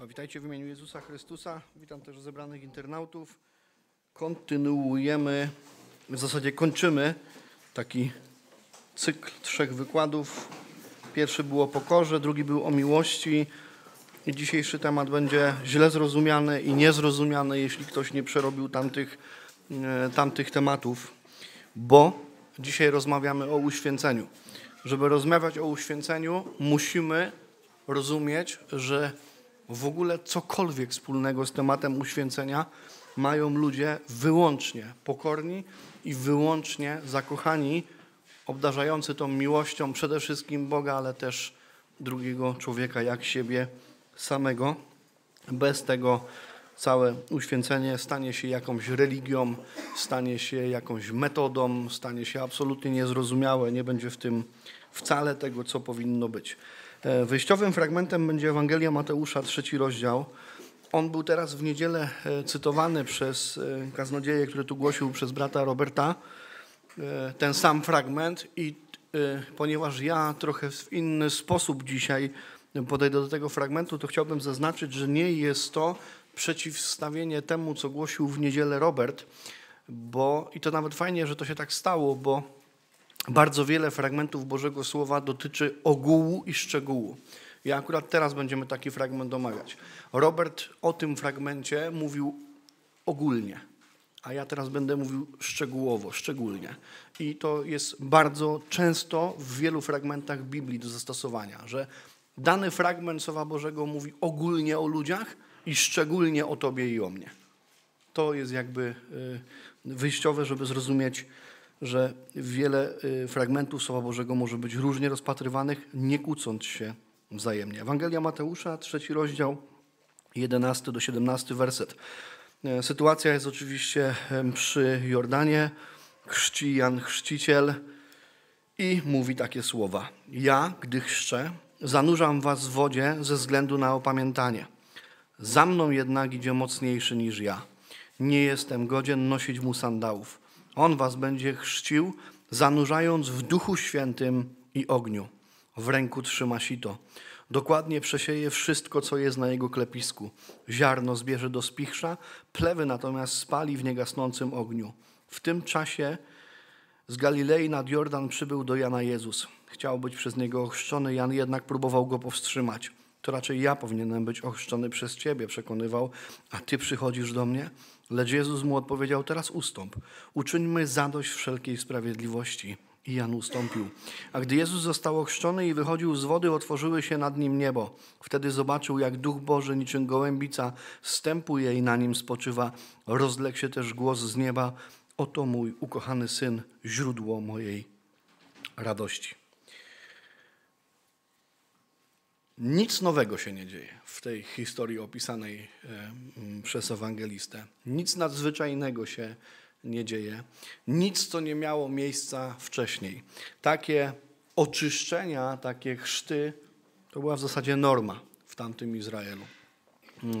No, witajcie w imieniu Jezusa Chrystusa. Witam też zebranych internautów. Kontynuujemy, w zasadzie kończymy taki cykl trzech wykładów. Pierwszy był o pokorze, drugi był o miłości. I dzisiejszy temat będzie źle zrozumiany i niezrozumiany, jeśli ktoś nie przerobił tamtych, e, tamtych tematów, bo dzisiaj rozmawiamy o uświęceniu. Żeby rozmawiać o uświęceniu, musimy rozumieć, że w ogóle cokolwiek wspólnego z tematem uświęcenia mają ludzie wyłącznie pokorni i wyłącznie zakochani, obdarzający tą miłością przede wszystkim Boga, ale też drugiego człowieka jak siebie samego. Bez tego całe uświęcenie stanie się jakąś religią, stanie się jakąś metodą, stanie się absolutnie niezrozumiałe, nie będzie w tym wcale tego, co powinno być. E, wyjściowym fragmentem będzie Ewangelia Mateusza, trzeci rozdział. On był teraz w niedzielę e, cytowany przez e, kaznodzieję, który tu głosił przez brata Roberta, ten sam fragment i ponieważ ja trochę w inny sposób dzisiaj podejdę do tego fragmentu, to chciałbym zaznaczyć, że nie jest to przeciwstawienie temu, co głosił w niedzielę Robert, bo i to nawet fajnie, że to się tak stało, bo bardzo wiele fragmentów Bożego Słowa dotyczy ogółu i szczegółu. I akurat teraz będziemy taki fragment omawiać. Robert o tym fragmencie mówił ogólnie, a ja teraz będę mówił szczegółowo, szczególnie. I to jest bardzo często w wielu fragmentach Biblii do zastosowania, że dany fragment Słowa Bożego mówi ogólnie o ludziach i szczególnie o Tobie i o mnie. To jest jakby y, wyjściowe, żeby zrozumieć, że wiele y, fragmentów Słowa Bożego może być różnie rozpatrywanych, nie kłócąc się wzajemnie. Ewangelia Mateusza, trzeci rozdział, 11 do 17 werset. E, sytuacja jest oczywiście przy Jordanie. Chrzci Jan Chrzciciel i mówi takie słowa. Ja, gdy chrzczę, zanurzam was w wodzie ze względu na opamiętanie. Za mną jednak idzie mocniejszy niż ja. Nie jestem godzien nosić mu sandałów. On was będzie chrzcił, zanurzając w Duchu Świętym i ogniu. W ręku trzyma sito. Dokładnie przesieje wszystko, co jest na jego klepisku. Ziarno zbierze do spichrza, plewy natomiast spali w niegasnącym ogniu. W tym czasie z Galilei nad Jordan przybył do Jana Jezus. Chciał być przez niego ochrzczony, Jan jednak próbował go powstrzymać. To raczej ja powinienem być ochrzczony przez ciebie, przekonywał, a ty przychodzisz do mnie? Lecz Jezus mu odpowiedział, teraz ustąp. Uczyńmy zadość wszelkiej sprawiedliwości. I Jan ustąpił. A gdy Jezus został ochrzczony i wychodził z wody, otworzyły się nad nim niebo. Wtedy zobaczył, jak Duch Boży niczym gołębica stępuje i na nim spoczywa. Rozległ się też głos z nieba. Oto mój ukochany Syn, źródło mojej radości. Nic nowego się nie dzieje w tej historii opisanej e, przez ewangelistę. Nic nadzwyczajnego się nie dzieje. Nic, co nie miało miejsca wcześniej. Takie oczyszczenia, takie chrzty, to była w zasadzie norma w tamtym Izraelu.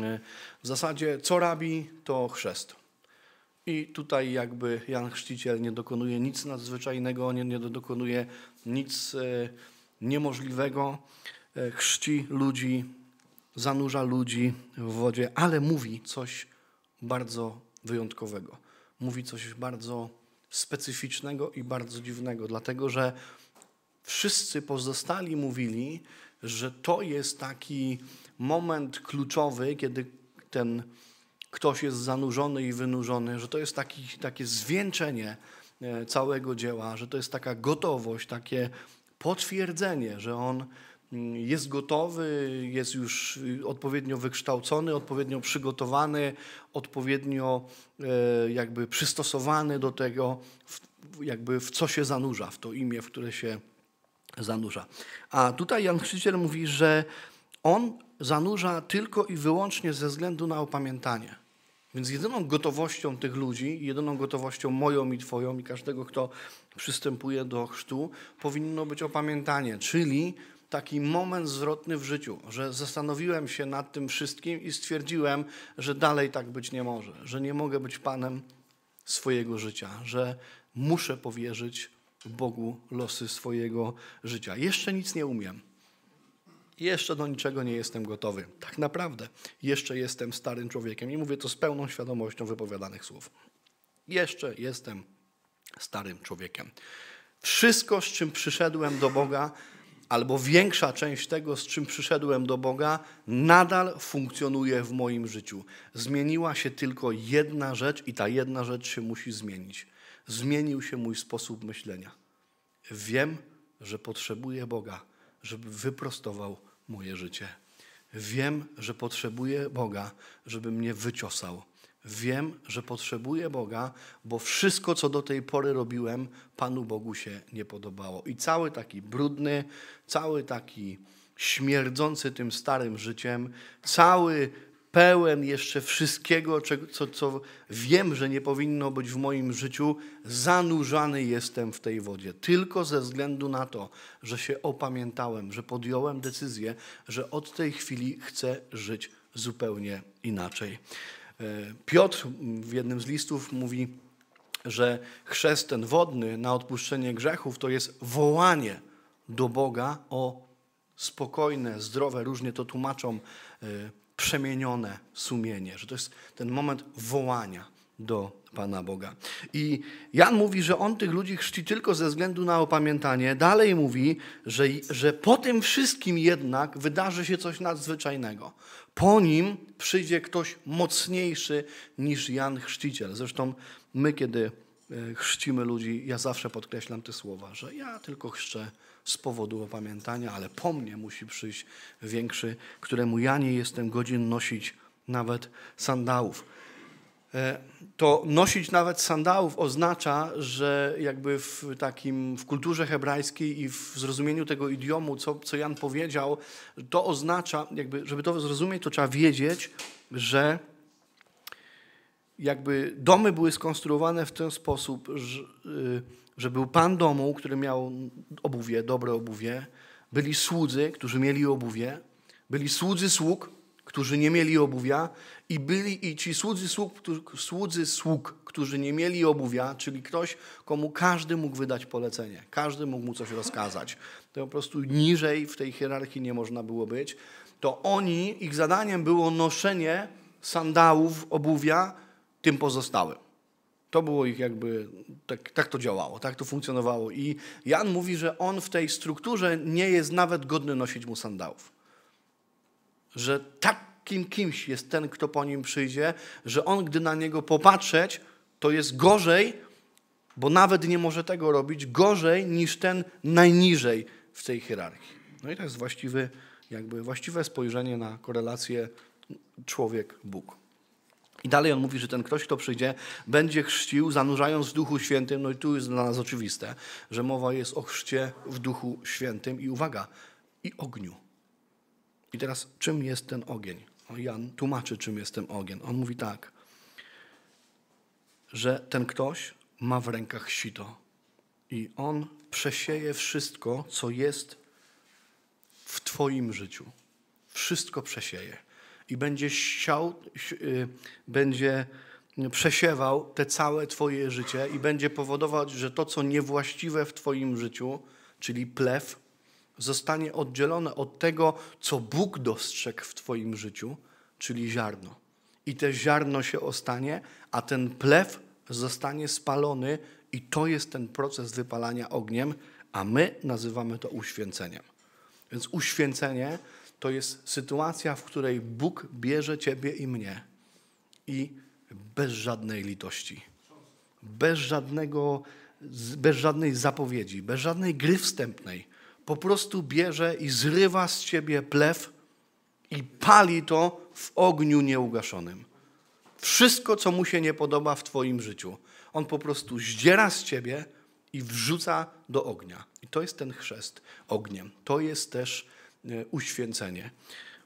E, w zasadzie co rabi, to chrzest. I tutaj jakby Jan Chrzciciel nie dokonuje nic nadzwyczajnego, nie, nie dokonuje nic e, niemożliwego. E, chrzci ludzi, zanurza ludzi w wodzie, ale mówi coś bardzo wyjątkowego. Mówi coś bardzo specyficznego i bardzo dziwnego, dlatego że wszyscy pozostali mówili, że to jest taki moment kluczowy, kiedy ten ktoś jest zanurzony i wynurzony, że to jest taki, takie zwieńczenie e, całego dzieła, że to jest taka gotowość, takie potwierdzenie, że on jest gotowy, jest już odpowiednio wykształcony, odpowiednio przygotowany, odpowiednio e, jakby przystosowany do tego, jakby w co się zanurza, w to imię, w które się zanurza. A tutaj Jan Chrzciciel mówi, że on zanurza tylko i wyłącznie ze względu na opamiętanie. Więc jedyną gotowością tych ludzi, jedyną gotowością moją i Twoją i każdego, kto przystępuje do chrztu, powinno być opamiętanie, czyli taki moment zwrotny w życiu, że zastanowiłem się nad tym wszystkim i stwierdziłem, że dalej tak być nie może, że nie mogę być panem swojego życia, że muszę powierzyć Bogu losy swojego życia. Jeszcze nic nie umiem, Jeszcze do niczego nie jestem gotowy. Tak naprawdę, jeszcze jestem starym człowiekiem. I mówię to z pełną świadomością wypowiadanych słów. Jeszcze jestem starym człowiekiem. Wszystko, z czym przyszedłem do Boga, albo większa część tego, z czym przyszedłem do Boga, nadal funkcjonuje w moim życiu. Zmieniła się tylko jedna rzecz, i ta jedna rzecz się musi zmienić. Zmienił się mój sposób myślenia. Wiem, że potrzebuję Boga, żeby wyprostował moje życie. Wiem, że potrzebuję Boga, żeby mnie wyciosał. Wiem, że potrzebuję Boga, bo wszystko, co do tej pory robiłem, Panu Bogu się nie podobało. I cały taki brudny, cały taki śmierdzący tym starym życiem, cały pełen jeszcze wszystkiego, co, co wiem, że nie powinno być w moim życiu, zanurzany jestem w tej wodzie. Tylko ze względu na to, że się opamiętałem, że podjąłem decyzję, że od tej chwili chcę żyć zupełnie inaczej. E, Piotr w jednym z listów mówi, że chrzest ten wodny na odpuszczenie grzechów to jest wołanie do Boga o spokojne, zdrowe, różnie to tłumaczą, e, przemienione sumienie, że to jest ten moment wołania do Pana Boga. I Jan mówi, że on tych ludzi chrzci tylko ze względu na opamiętanie. Dalej mówi, że, że po tym wszystkim jednak wydarzy się coś nadzwyczajnego. Po nim przyjdzie ktoś mocniejszy niż Jan Chrzciciel. Zresztą my, kiedy e, chrzcimy ludzi, ja zawsze podkreślam te słowa, że ja tylko chrzczę z powodu opamiętania, ale po mnie musi przyjść większy, któremu ja nie jestem godzin nosić nawet sandałów. E, to nosić nawet sandałów oznacza, że jakby w takim, w kulturze hebrajskiej i w zrozumieniu tego idiomu, co, co Jan powiedział, to oznacza, jakby, żeby to zrozumieć, to trzeba wiedzieć, że jakby domy były skonstruowane w ten sposób, że, y, że był pan domu, który miał obuwie, dobre obuwie, byli słudzy, którzy mieli obuwie, byli słudzy sług, którzy nie mieli obuwia i byli i ci słudzy sług, słudzy sług, którzy nie mieli obuwia, czyli ktoś, komu każdy mógł wydać polecenie, każdy mógł mu coś rozkazać. To po prostu niżej w tej hierarchii nie można było być. To oni, ich zadaniem było noszenie sandałów, obuwia tym pozostałym. To było ich jakby, tak, tak to działało, tak to funkcjonowało. I Jan mówi, że on w tej strukturze nie jest nawet godny nosić mu sandałów że takim kimś jest ten, kto po nim przyjdzie, że on, gdy na niego popatrzeć, to jest gorzej, bo nawet nie może tego robić, gorzej niż ten najniżej w tej hierarchii. No i to jest właściwy, jakby właściwe spojrzenie na korelację człowiek-Bóg. I dalej on mówi, że ten ktoś, kto przyjdzie, będzie chrzcił, zanurzając w Duchu Świętym. No i tu jest dla nas oczywiste, że mowa jest o chrzcie w Duchu Świętym i uwaga, i ogniu. I teraz, czym jest ten ogień? O, Jan tłumaczy, czym jest ten ogień. On mówi tak, że ten ktoś ma w rękach sito i on przesieje wszystko, co jest w Twoim życiu. Wszystko przesieje. I będzie siał, y, będzie przesiewał te całe Twoje życie i będzie powodować, że to, co niewłaściwe w Twoim życiu, czyli plew, zostanie oddzielone od tego, co Bóg dostrzegł w Twoim życiu, czyli ziarno. I te ziarno się ostanie, a ten plew zostanie spalony, i to jest ten proces wypalania ogniem, a my nazywamy to uświęceniem. Więc uświęcenie to jest sytuacja, w której Bóg bierze Ciebie i mnie i bez żadnej litości, bez, żadnego, bez żadnej zapowiedzi, bez żadnej gry wstępnej po prostu bierze i zrywa z ciebie plew i pali to w ogniu nieugaszonym. Wszystko, co mu się nie podoba w twoim życiu, on po prostu zdziera z ciebie i wrzuca do ognia. I to jest ten chrzest ogniem. To jest też e, uświęcenie.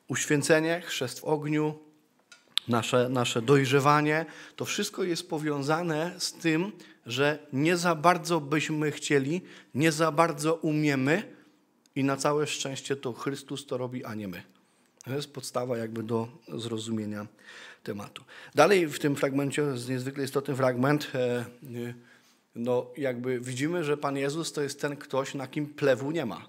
Uświęcenie, chrzest w ogniu, nasze, nasze dojrzewanie, to wszystko jest powiązane z tym, że nie za bardzo byśmy chcieli, nie za bardzo umiemy, i na całe szczęście to Chrystus to robi, a nie my. To jest podstawa jakby do zrozumienia tematu. Dalej w tym fragmencie jest niezwykle istotny fragment. E, e, no jakby widzimy, że Pan Jezus to jest ten ktoś, na kim plewu nie ma.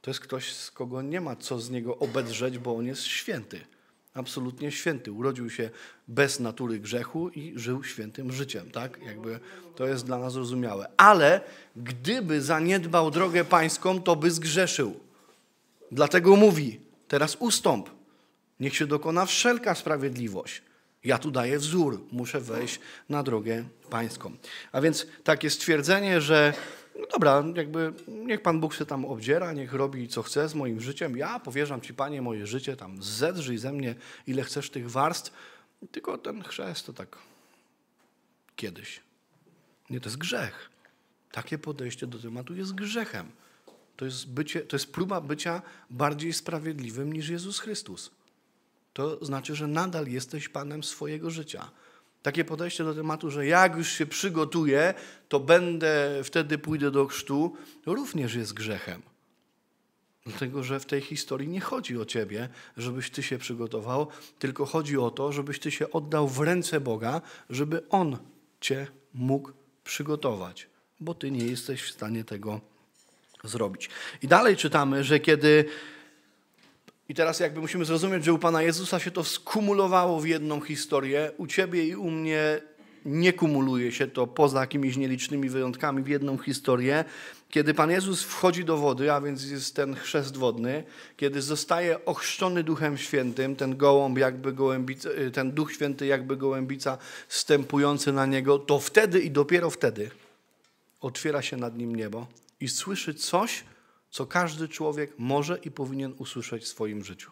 To jest ktoś, z kogo nie ma co z niego obedrzeć, bo on jest święty. Absolutnie święty. Urodził się bez natury grzechu i żył świętym życiem. Tak? Jakby to jest dla nas zrozumiałe. Ale gdyby zaniedbał drogę pańską, to by zgrzeszył. Dlatego mówi, teraz ustąp. Niech się dokona wszelka sprawiedliwość. Ja tu daję wzór, muszę wejść na drogę pańską. A więc takie stwierdzenie, że no dobra, jakby niech Pan Bóg się tam obdziera, niech robi co chce z moim życiem. Ja powierzam Ci, Panie, moje życie, tam zedrzyj ze mnie, ile chcesz tych warstw. Tylko ten chrzest to tak kiedyś. Nie, to jest grzech. Takie podejście do tematu jest grzechem. To jest, bycie, to jest próba bycia bardziej sprawiedliwym niż Jezus Chrystus. To znaczy, że nadal jesteś Panem swojego życia. Takie podejście do tematu, że jak już się przygotuję, to będę, wtedy pójdę do chrztu, również jest grzechem. Dlatego, że w tej historii nie chodzi o ciebie, żebyś ty się przygotował, tylko chodzi o to, żebyś ty się oddał w ręce Boga, żeby On cię mógł przygotować, bo ty nie jesteś w stanie tego zrobić. I dalej czytamy, że kiedy i teraz jakby musimy zrozumieć, że u Pana Jezusa się to skumulowało w jedną historię, u Ciebie i u mnie nie kumuluje się to poza jakimiś nielicznymi wyjątkami w jedną historię. Kiedy Pan Jezus wchodzi do wody, a więc jest ten chrzest wodny, kiedy zostaje ochrzczony Duchem Świętym, ten gołąb jakby gołębica, y, ten Duch Święty jakby gołębica stępujący na niego, to wtedy i dopiero wtedy otwiera się nad nim niebo i słyszy coś, co każdy człowiek może i powinien usłyszeć w swoim życiu.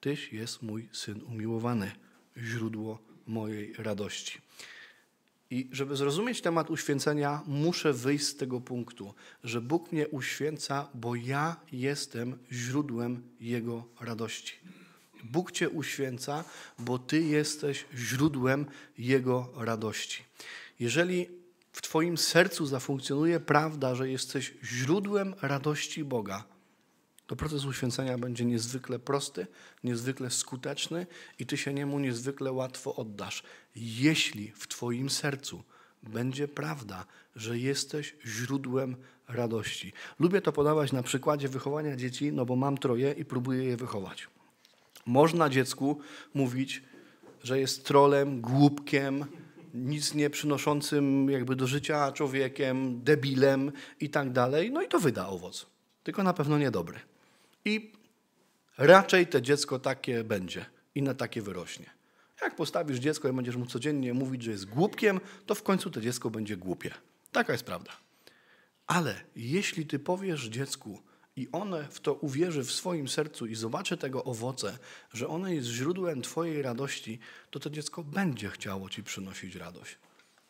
Tyś jest mój syn umiłowany, źródło mojej radości. I żeby zrozumieć temat uświęcenia, muszę wyjść z tego punktu, że Bóg mnie uświęca, bo ja jestem źródłem Jego radości. Bóg Cię uświęca, bo Ty jesteś źródłem Jego radości. Jeżeli w Twoim sercu zafunkcjonuje prawda, że jesteś źródłem radości Boga, to proces uświęcenia będzie niezwykle prosty, niezwykle skuteczny i Ty się niemu niezwykle łatwo oddasz. Jeśli w Twoim sercu będzie prawda, że jesteś źródłem radości. Lubię to podawać na przykładzie wychowania dzieci, no bo mam troje i próbuję je wychować. Można dziecku mówić, że jest trolem, głupkiem, nic nie przynoszącym jakby do życia człowiekiem, debilem i tak dalej, no i to wyda owoc. Tylko na pewno niedobry. I raczej to dziecko takie będzie i na takie wyrośnie. Jak postawisz dziecko i będziesz mu codziennie mówić, że jest głupkiem, to w końcu to dziecko będzie głupie. Taka jest prawda. Ale jeśli ty powiesz dziecku, i one w to uwierzy w swoim sercu i zobaczy tego owoce, że one jest źródłem Twojej radości, to to dziecko będzie chciało Ci przynosić radość.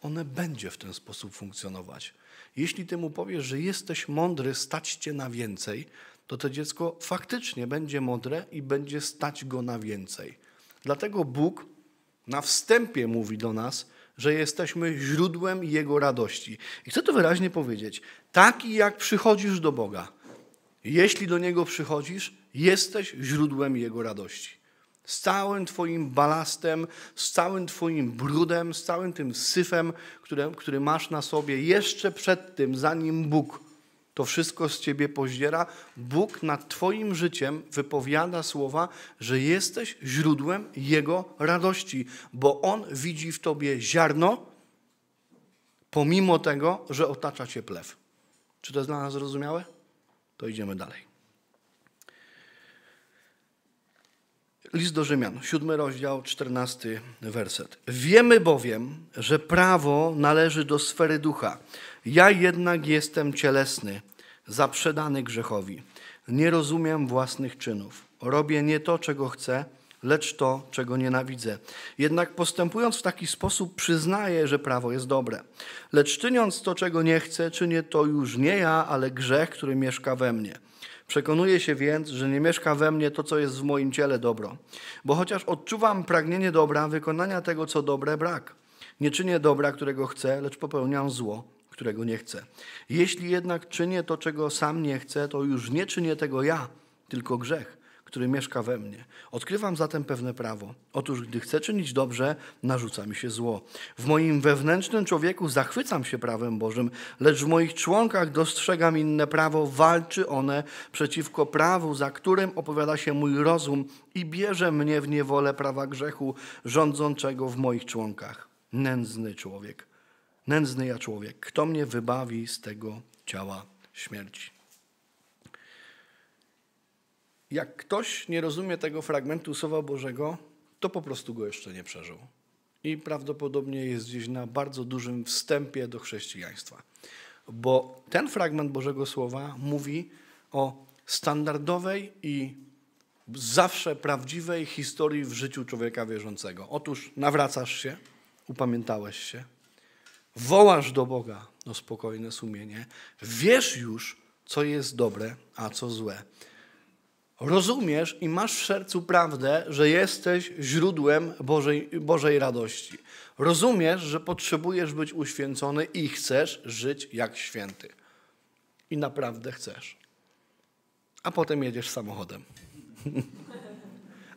One będzie w ten sposób funkcjonować. Jeśli Ty mu powiesz, że jesteś mądry, stać Cię na więcej, to to dziecko faktycznie będzie mądre i będzie stać go na więcej. Dlatego Bóg na wstępie mówi do nas, że jesteśmy źródłem Jego radości. I chcę to wyraźnie powiedzieć. Taki jak przychodzisz do Boga, jeśli do Niego przychodzisz, jesteś źródłem Jego radości. Z całym Twoim balastem, z całym Twoim brudem, z całym tym syfem, który, który masz na sobie, jeszcze przed tym, zanim Bóg to wszystko z Ciebie poździera, Bóg nad Twoim życiem wypowiada słowa, że jesteś źródłem Jego radości, bo On widzi w Tobie ziarno, pomimo tego, że otacza Cię plew. Czy to jest dla nas zrozumiałe? To idziemy dalej. List do Rzymian, siódmy rozdział, czternasty werset. Wiemy bowiem, że prawo należy do sfery ducha. Ja jednak jestem cielesny, zaprzedany grzechowi. Nie rozumiem własnych czynów. Robię nie to, czego chcę, lecz to, czego nienawidzę. Jednak postępując w taki sposób, przyznaję, że prawo jest dobre. Lecz czyniąc to, czego nie chcę, czynię to już nie ja, ale grzech, który mieszka we mnie. Przekonuję się więc, że nie mieszka we mnie to, co jest w moim ciele dobro. Bo chociaż odczuwam pragnienie dobra, wykonania tego, co dobre, brak. Nie czynię dobra, którego chcę, lecz popełniam zło, którego nie chcę. Jeśli jednak czynię to, czego sam nie chcę, to już nie czynię tego ja, tylko grzech który mieszka we mnie. Odkrywam zatem pewne prawo. Otóż, gdy chcę czynić dobrze, narzuca mi się zło. W moim wewnętrznym człowieku zachwycam się prawem Bożym, lecz w moich członkach dostrzegam inne prawo, walczy one przeciwko prawu, za którym opowiada się mój rozum i bierze mnie w niewolę prawa grzechu, rządzącego w moich członkach. Nędzny człowiek, nędzny ja człowiek, kto mnie wybawi z tego ciała śmierci? Jak ktoś nie rozumie tego fragmentu Słowa Bożego, to po prostu go jeszcze nie przeżył. I prawdopodobnie jest gdzieś na bardzo dużym wstępie do chrześcijaństwa. Bo ten fragment Bożego Słowa mówi o standardowej i zawsze prawdziwej historii w życiu człowieka wierzącego. Otóż nawracasz się, upamiętałeś się, wołasz do Boga o spokojne sumienie, wiesz już, co jest dobre, a co złe rozumiesz i masz w sercu prawdę, że jesteś źródłem Bożej, Bożej radości. Rozumiesz, że potrzebujesz być uświęcony i chcesz żyć jak święty. I naprawdę chcesz. A potem jedziesz samochodem.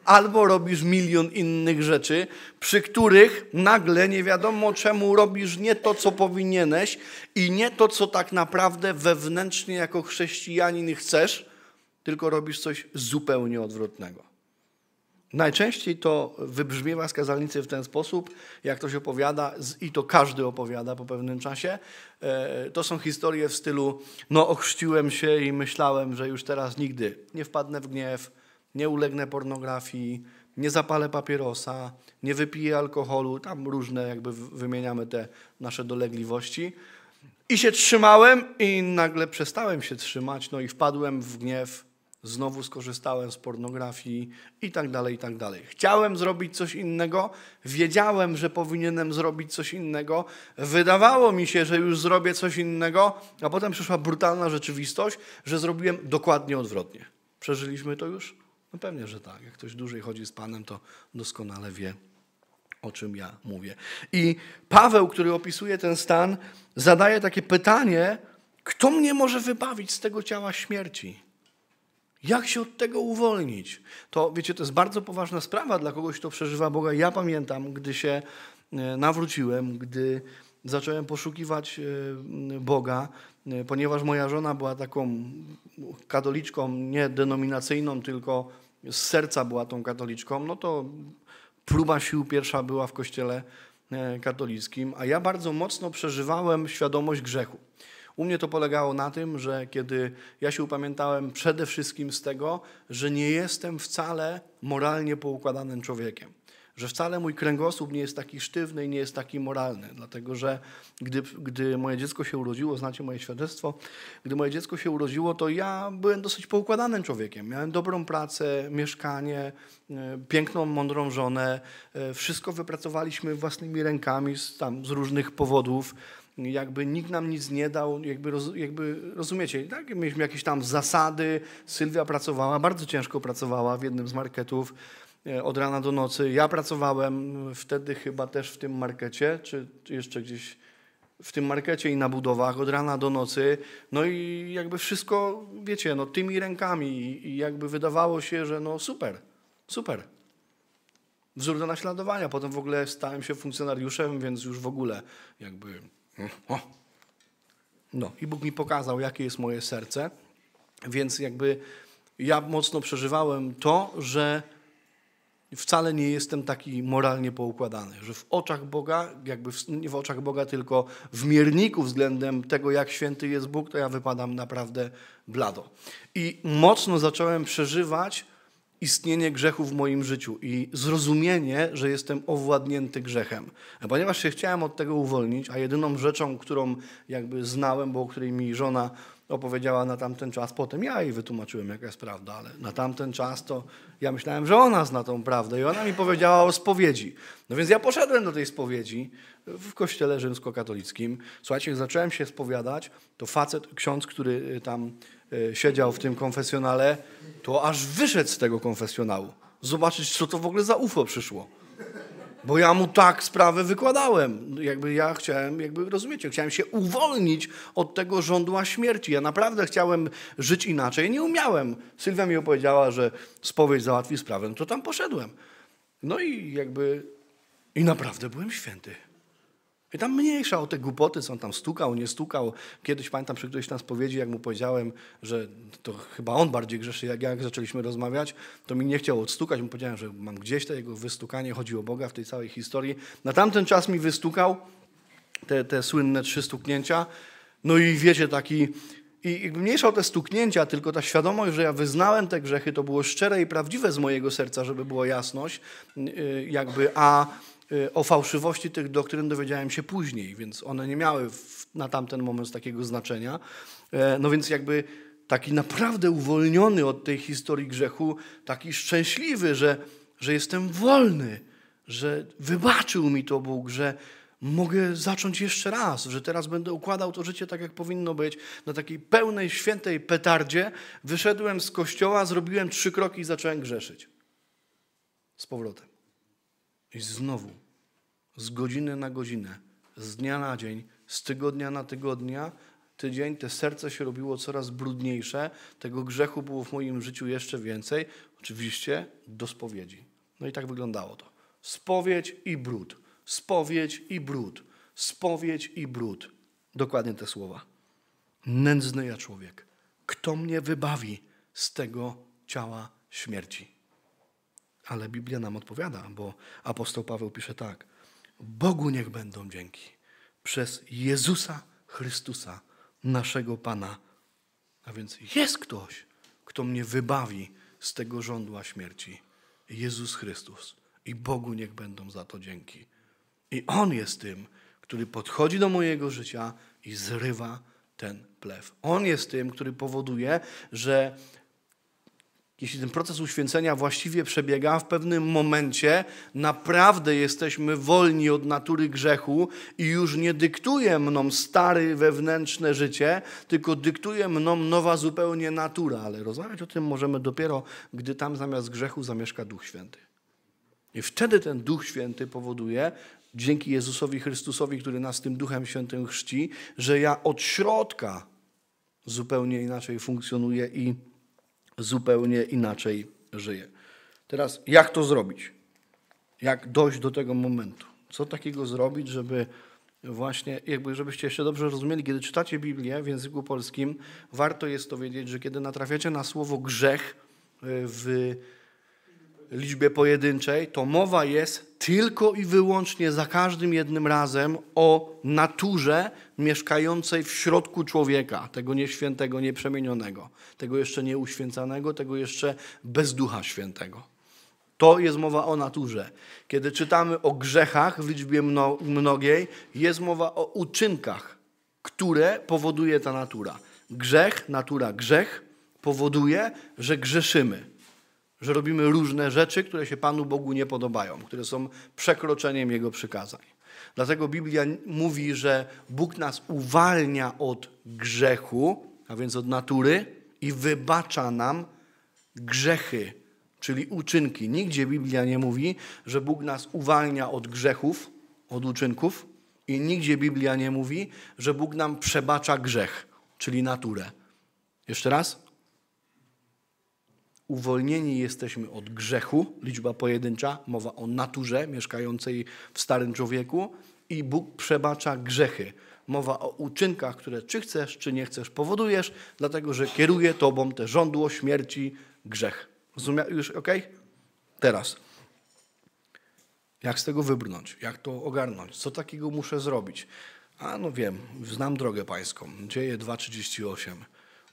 Albo robisz milion innych rzeczy, przy których nagle nie wiadomo czemu robisz nie to, co powinieneś i nie to, co tak naprawdę wewnętrznie jako chrześcijanin chcesz, tylko robisz coś zupełnie odwrotnego. Najczęściej to wybrzmiewa z kazalnicy w ten sposób, jak ktoś opowiada, i to każdy opowiada po pewnym czasie. E, to są historie w stylu: No, ochrzciłem się i myślałem, że już teraz nigdy nie wpadnę w gniew, nie ulegnę pornografii, nie zapalę papierosa, nie wypiję alkoholu. Tam różne, jakby wymieniamy te nasze dolegliwości. I się trzymałem, i nagle przestałem się trzymać, no i wpadłem w gniew Znowu skorzystałem z pornografii i tak dalej, i tak dalej. Chciałem zrobić coś innego, wiedziałem, że powinienem zrobić coś innego, wydawało mi się, że już zrobię coś innego, a potem przyszła brutalna rzeczywistość, że zrobiłem dokładnie odwrotnie. Przeżyliśmy to już? No pewnie, że tak. Jak ktoś dłużej chodzi z Panem, to doskonale wie, o czym ja mówię. I Paweł, który opisuje ten stan, zadaje takie pytanie, kto mnie może wybawić z tego ciała śmierci? Jak się od tego uwolnić? To wiecie, to jest bardzo poważna sprawa dla kogoś, kto przeżywa Boga. Ja pamiętam, gdy się e, nawróciłem, gdy zacząłem poszukiwać e, Boga, e, ponieważ moja żona była taką katoliczką, nie denominacyjną, tylko z serca była tą katoliczką, no to próba sił pierwsza była w kościele katolickim, a ja bardzo mocno przeżywałem świadomość grzechu. U mnie to polegało na tym, że kiedy ja się upamiętałem przede wszystkim z tego, że nie jestem wcale moralnie poukładanym człowiekiem. Że wcale mój kręgosłup nie jest taki sztywny i nie jest taki moralny. Dlatego, że gdy, gdy moje dziecko się urodziło, znacie moje świadectwo, gdy moje dziecko się urodziło, to ja byłem dosyć poukładanym człowiekiem. Miałem dobrą pracę, mieszkanie, e, piękną, mądrą żonę. E, wszystko wypracowaliśmy własnymi rękami z, tam, z różnych powodów jakby nikt nam nic nie dał, jakby, roz, jakby rozumiecie, tak? mieliśmy jakieś tam zasady, Sylwia pracowała, bardzo ciężko pracowała w jednym z marketów e, od rana do nocy. Ja pracowałem wtedy chyba też w tym markecie, czy jeszcze gdzieś w tym markecie i na budowach od rana do nocy. No i jakby wszystko, wiecie, no tymi rękami i jakby wydawało się, że no super, super. Wzór do naśladowania. Potem w ogóle stałem się funkcjonariuszem, więc już w ogóle jakby. No i Bóg mi pokazał, jakie jest moje serce, więc jakby ja mocno przeżywałem to, że wcale nie jestem taki moralnie poukładany, że w oczach Boga, jakby w, nie w oczach Boga, tylko w mierniku względem tego, jak święty jest Bóg, to ja wypadam naprawdę blado. I mocno zacząłem przeżywać istnienie grzechu w moim życiu i zrozumienie, że jestem owładnięty grzechem. Ponieważ się chciałem od tego uwolnić, a jedyną rzeczą, którą jakby znałem, bo o której mi żona opowiedziała na tamten czas, potem ja jej wytłumaczyłem, jaka jest prawda, ale na tamten czas to ja myślałem, że ona zna tą prawdę i ona mi powiedziała o spowiedzi. No więc ja poszedłem do tej spowiedzi w kościele rzymskokatolickim. Słuchajcie, jak zacząłem się spowiadać, to facet, ksiądz, który tam E, siedział w tym konfesjonale, to aż wyszedł z tego konfesjonału. Zobaczyć, co to w ogóle za UFO przyszło. Bo ja mu tak sprawę wykładałem. Jakby ja chciałem, jakby rozumiecie, chciałem się uwolnić od tego żądła śmierci. Ja naprawdę chciałem żyć inaczej. Nie umiałem. Sylwia mi opowiedziała, że spowiedź załatwi sprawę. No to tam poszedłem. No i jakby... I naprawdę byłem święty. I tam mniejsza o te głupoty, co on tam stukał, nie stukał. Kiedyś pamiętam przy którejś tam spowiedzi, jak mu powiedziałem, że to chyba on bardziej grzeszy, jak, jak zaczęliśmy rozmawiać, to mi nie chciał odstukać. Mu powiedziałem, że mam gdzieś to jego wystukanie, chodzi o Boga w tej całej historii. Na tamten czas mi wystukał te, te słynne trzy stuknięcia. No i wiecie, taki... I mniejsza o te stuknięcia, tylko ta świadomość, że ja wyznałem te grzechy, to było szczere i prawdziwe z mojego serca, żeby była jasność, y, jakby, a o fałszywości tych doktryn dowiedziałem się później, więc one nie miały na tamten moment takiego znaczenia. E, no więc jakby taki naprawdę uwolniony od tej historii grzechu, taki szczęśliwy, że, że jestem wolny, że wybaczył mi to Bóg, że mogę zacząć jeszcze raz, że teraz będę układał to życie tak, jak powinno być, na takiej pełnej, świętej petardzie. Wyszedłem z kościoła, zrobiłem trzy kroki i zacząłem grzeszyć. Z powrotem. I znowu, z godziny na godzinę, z dnia na dzień, z tygodnia na tygodnia, tydzień, te serce się robiło coraz brudniejsze, tego grzechu było w moim życiu jeszcze więcej, oczywiście do spowiedzi. No i tak wyglądało to. Spowiedź i brud, spowiedź i brud, spowiedź i brud. Dokładnie te słowa. Nędzny ja człowiek. Kto mnie wybawi z tego ciała śmierci? Ale Biblia nam odpowiada, bo apostoł Paweł pisze tak. Bogu niech będą dzięki przez Jezusa Chrystusa, naszego Pana. A więc jest ktoś, kto mnie wybawi z tego żądła śmierci. Jezus Chrystus. I Bogu niech będą za to dzięki. I On jest tym, który podchodzi do mojego życia i zrywa ten plew. On jest tym, który powoduje, że jeśli ten proces uświęcenia właściwie przebiega, w pewnym momencie naprawdę jesteśmy wolni od natury grzechu i już nie dyktuje mną stary wewnętrzne życie, tylko dyktuje mną nowa zupełnie natura. Ale rozmawiać o tym możemy dopiero, gdy tam zamiast grzechu zamieszka Duch Święty. I wtedy ten Duch Święty powoduje, dzięki Jezusowi Chrystusowi, który nas tym Duchem Świętym chrzci, że ja od środka zupełnie inaczej funkcjonuję i zupełnie inaczej żyje. Teraz, jak to zrobić? Jak dojść do tego momentu? Co takiego zrobić, żeby właśnie, jakby żebyście jeszcze dobrze rozumieli, kiedy czytacie Biblię w języku polskim, warto jest to wiedzieć, że kiedy natrafiacie na słowo grzech e, w liczbie pojedynczej, to mowa jest tylko i wyłącznie za każdym jednym razem o naturze mieszkającej w środku człowieka, tego nieświętego, nieprzemienionego, tego jeszcze nieuświęcanego, tego jeszcze bez Ducha Świętego. To jest mowa o naturze. Kiedy czytamy o grzechach w liczbie mnogiej, jest mowa o uczynkach, które powoduje ta natura. Grzech, natura grzech powoduje, że grzeszymy że robimy różne rzeczy, które się Panu Bogu nie podobają, które są przekroczeniem Jego przykazań. Dlatego Biblia mówi, że Bóg nas uwalnia od grzechu, a więc od natury, i wybacza nam grzechy, czyli uczynki. Nigdzie Biblia nie mówi, że Bóg nas uwalnia od grzechów, od uczynków, i nigdzie Biblia nie mówi, że Bóg nam przebacza grzech, czyli naturę. Jeszcze raz uwolnieni jesteśmy od grzechu, liczba pojedyncza, mowa o naturze mieszkającej w starym człowieku i Bóg przebacza grzechy. Mowa o uczynkach, które czy chcesz, czy nie chcesz powodujesz, dlatego że kieruje tobą te żądło śmierci grzech. Rozumie? Już ok? Teraz. Jak z tego wybrnąć? Jak to ogarnąć? Co takiego muszę zrobić? A no wiem, znam drogę pańską. Dzieje 2,38.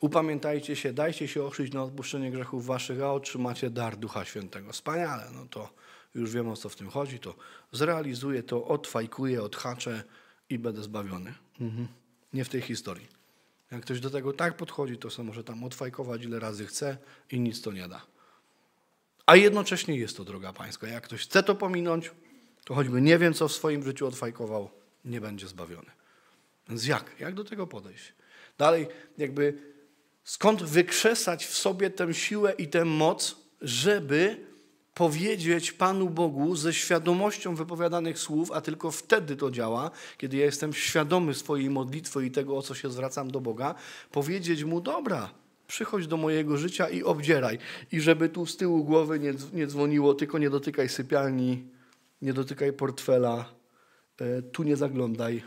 Upamiętajcie się, dajcie się oszyć na odpuszczenie grzechów waszych, a otrzymacie dar Ducha Świętego. Wspaniale, no to już wiem o co w tym chodzi, to zrealizuję to, odfajkuję, odhaczę i będę zbawiony. Mhm. Nie w tej historii. Jak ktoś do tego tak podchodzi, to sobie może tam odfajkować ile razy chce i nic to nie da. A jednocześnie jest to droga pańska. Jak ktoś chce to pominąć, to choćby nie wiem, co w swoim życiu odfajkował, nie będzie zbawiony. Więc jak? Jak do tego podejść? Dalej, jakby Skąd wykrzesać w sobie tę siłę i tę moc, żeby powiedzieć Panu Bogu ze świadomością wypowiadanych słów, a tylko wtedy to działa, kiedy ja jestem świadomy swojej modlitwy i tego, o co się zwracam do Boga, powiedzieć Mu, dobra, przychodź do mojego życia i obdzieraj. I żeby tu z tyłu głowy nie, nie dzwoniło, tylko nie dotykaj sypialni, nie dotykaj portfela, e, tu nie zaglądaj.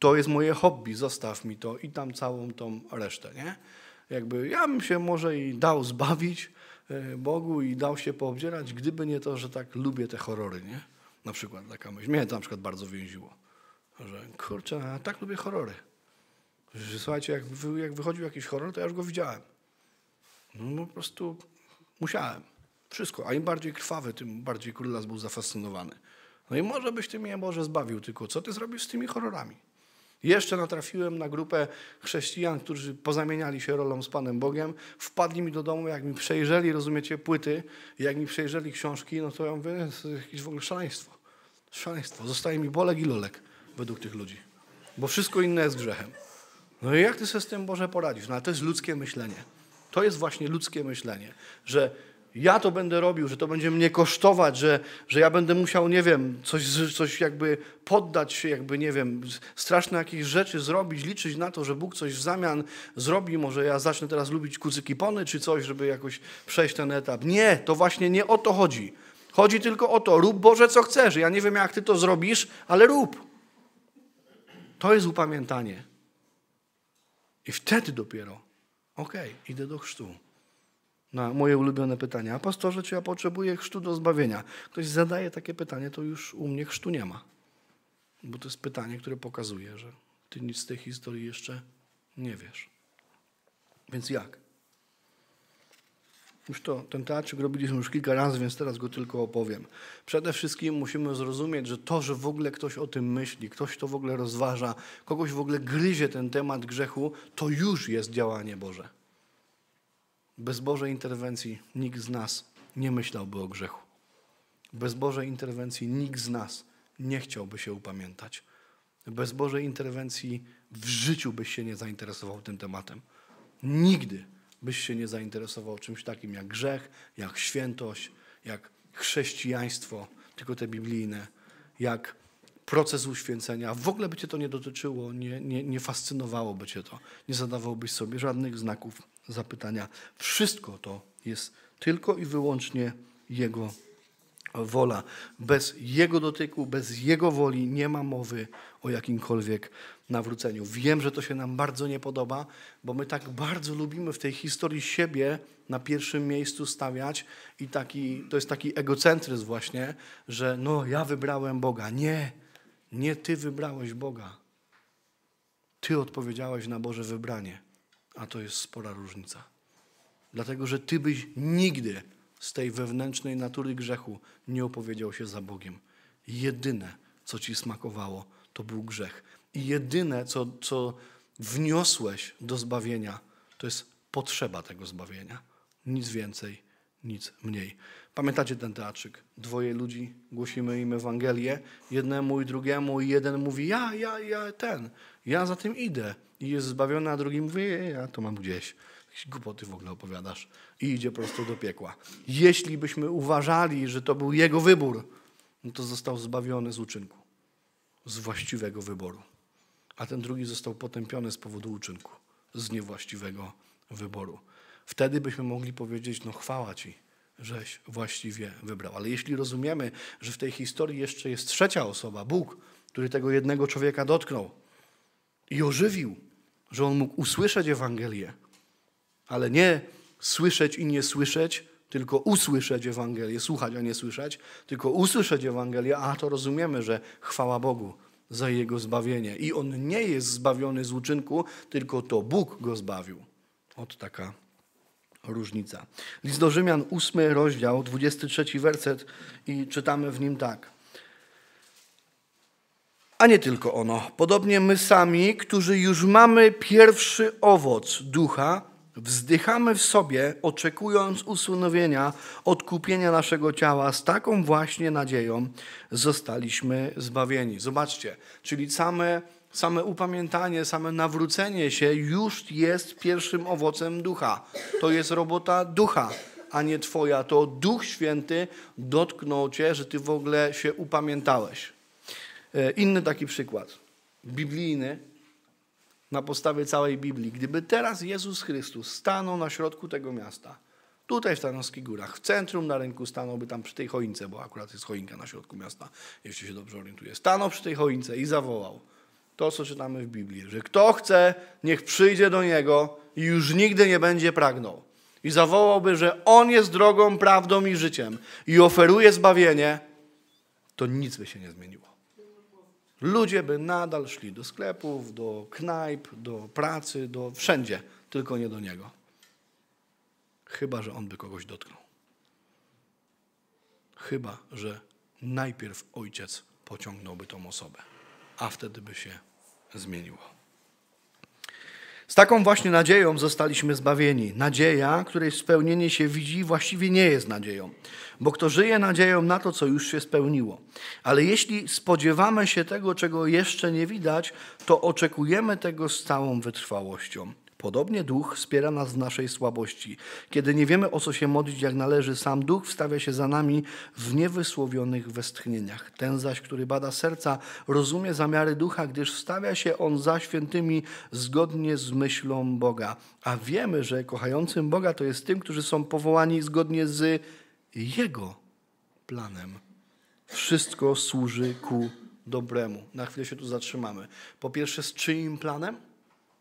To jest moje hobby, zostaw mi to i tam całą tą resztę, nie? Jakby ja bym się może i dał zbawić e, Bogu i dał się poobdzierać, gdyby nie to, że tak lubię te horrory, nie? Na przykład taka myśl. Mnie to na przykład bardzo więziło. Że kurczę, ja tak lubię horrory. Że słuchajcie, jak, wy, jak wychodził jakiś horror, to ja już go widziałem. No po prostu musiałem. Wszystko. A im bardziej krwawy, tym bardziej królas był zafascynowany. No i może byś ty mnie Boże zbawił, tylko co ty zrobisz z tymi horrorami? Jeszcze natrafiłem na grupę chrześcijan, którzy pozamieniali się rolą z Panem Bogiem. Wpadli mi do domu, jak mi przejrzeli, rozumiecie, płyty, jak mi przejrzeli książki, no to ja mówię, to jest jakieś w ogóle szaleństwo. Szaleństwo. Zostaje mi bolek i lolek według tych ludzi. Bo wszystko inne jest grzechem. No i jak ty sobie z tym Boże poradzisz? No ale to jest ludzkie myślenie. To jest właśnie ludzkie myślenie, że ja to będę robił, że to będzie mnie kosztować, że, że ja będę musiał, nie wiem, coś, coś jakby poddać się, jakby, nie wiem, straszne jakieś rzeczy zrobić, liczyć na to, że Bóg coś w zamian zrobi. Może ja zacznę teraz lubić kucykipony czy coś, żeby jakoś przejść ten etap. Nie, to właśnie nie o to chodzi. Chodzi tylko o to, rób Boże co chcesz. Ja nie wiem, jak ty to zrobisz, ale rób. To jest upamiętanie. I wtedy dopiero, okej, okay, idę do chrztu na moje ulubione pytanie. Apostolze, czy ja potrzebuję chrztu do zbawienia? Ktoś zadaje takie pytanie, to już u mnie chrztu nie ma. Bo to jest pytanie, które pokazuje, że ty nic z tej historii jeszcze nie wiesz. Więc jak? Już to, ten teatrzyk robiliśmy już kilka razy, więc teraz go tylko opowiem. Przede wszystkim musimy zrozumieć, że to, że w ogóle ktoś o tym myśli, ktoś to w ogóle rozważa, kogoś w ogóle gryzie ten temat grzechu, to już jest działanie Boże. Bez Bożej interwencji nikt z nas nie myślałby o grzechu. Bez Bożej interwencji nikt z nas nie chciałby się upamiętać. Bez Bożej interwencji w życiu byś się nie zainteresował tym tematem. Nigdy byś się nie zainteresował czymś takim jak grzech, jak świętość, jak chrześcijaństwo, tylko te biblijne, jak proces uświęcenia. W ogóle by cię to nie dotyczyło, nie, nie, nie fascynowałoby cię to. Nie zadawałbyś sobie żadnych znaków zapytania. Wszystko to jest tylko i wyłącznie Jego wola. Bez Jego dotyku, bez Jego woli nie ma mowy o jakimkolwiek nawróceniu. Wiem, że to się nam bardzo nie podoba, bo my tak bardzo lubimy w tej historii siebie na pierwszym miejscu stawiać i taki, to jest taki egocentryzm właśnie, że no ja wybrałem Boga. Nie, nie ty wybrałeś Boga. Ty odpowiedziałeś na Boże wybranie. A to jest spora różnica. Dlatego, że ty byś nigdy z tej wewnętrznej natury grzechu nie opowiedział się za Bogiem. Jedyne, co ci smakowało, to był grzech. I jedyne, co, co wniosłeś do zbawienia, to jest potrzeba tego zbawienia. Nic więcej, nic mniej. Pamiętacie ten teatrzyk? Dwoje ludzi, głosimy im Ewangelię, jednemu i drugiemu, i jeden mówi, ja, ja, ja, ten, ja za tym idę i jest zbawiony, a drugi mówi, ja to mam gdzieś. Jakieś głupoty w ogóle opowiadasz. I idzie prosto do piekła. Jeśli byśmy uważali, że to był jego wybór, no to został zbawiony z uczynku, z właściwego wyboru. A ten drugi został potępiony z powodu uczynku, z niewłaściwego wyboru. Wtedy byśmy mogli powiedzieć, no chwała Ci, żeś właściwie wybrał. Ale jeśli rozumiemy, że w tej historii jeszcze jest trzecia osoba, Bóg, który tego jednego człowieka dotknął i ożywił, że on mógł usłyszeć Ewangelię, ale nie słyszeć i nie słyszeć, tylko usłyszeć Ewangelię, słuchać, a nie słyszeć, tylko usłyszeć Ewangelię, a to rozumiemy, że chwała Bogu za Jego zbawienie. I On nie jest zbawiony z uczynku, tylko to Bóg Go zbawił. Od taka różnica. List do Rzymian, 8 rozdział, 23 werset i czytamy w nim tak a nie tylko ono. Podobnie my sami, którzy już mamy pierwszy owoc ducha, wzdychamy w sobie, oczekując usunowienia, odkupienia naszego ciała. Z taką właśnie nadzieją zostaliśmy zbawieni. Zobaczcie, czyli same, same upamiętanie, same nawrócenie się już jest pierwszym owocem ducha. To jest robota ducha. a nie twoja. To Duch Święty dotknął cię, że ty w ogóle się upamiętałeś. E, inny taki przykład, biblijny, na podstawie całej Biblii. Gdyby teraz Jezus Chrystus stanął na środku tego miasta, tutaj w Tarnowskich Górach, w centrum na rynku stanąłby tam przy tej choince, bo akurat jest choinka na środku miasta, jeśli się dobrze orientuję. Stanął przy tej choince i zawołał to, co czytamy w Biblii, że kto chce, niech przyjdzie do Niego i już nigdy nie będzie pragnął. I zawołałby, że On jest drogą, prawdą i życiem i oferuje zbawienie, to nic by się nie zmieniło. Ludzie by nadal szli do sklepów, do knajp, do pracy, do wszędzie, tylko nie do Niego. Chyba, że On by kogoś dotknął. Chyba, że najpierw Ojciec pociągnąłby tą osobę, a wtedy by się zmieniło. Z taką właśnie nadzieją zostaliśmy zbawieni. Nadzieja, której spełnienie się widzi, właściwie nie jest nadzieją, bo kto żyje nadzieją na to, co już się spełniło. Ale jeśli spodziewamy się tego, czego jeszcze nie widać, to oczekujemy tego z całą wytrwałością. Podobnie Duch wspiera nas w naszej słabości. Kiedy nie wiemy, o co się modlić jak należy, sam Duch wstawia się za nami w niewysłowionych westchnieniach. Ten zaś, który bada serca, rozumie zamiary Ducha, gdyż wstawia się on za świętymi zgodnie z myślą Boga. A wiemy, że kochającym Boga to jest tym, którzy są powołani zgodnie z Jego planem. Wszystko służy ku dobremu. Na chwilę się tu zatrzymamy. Po pierwsze, z czyim planem?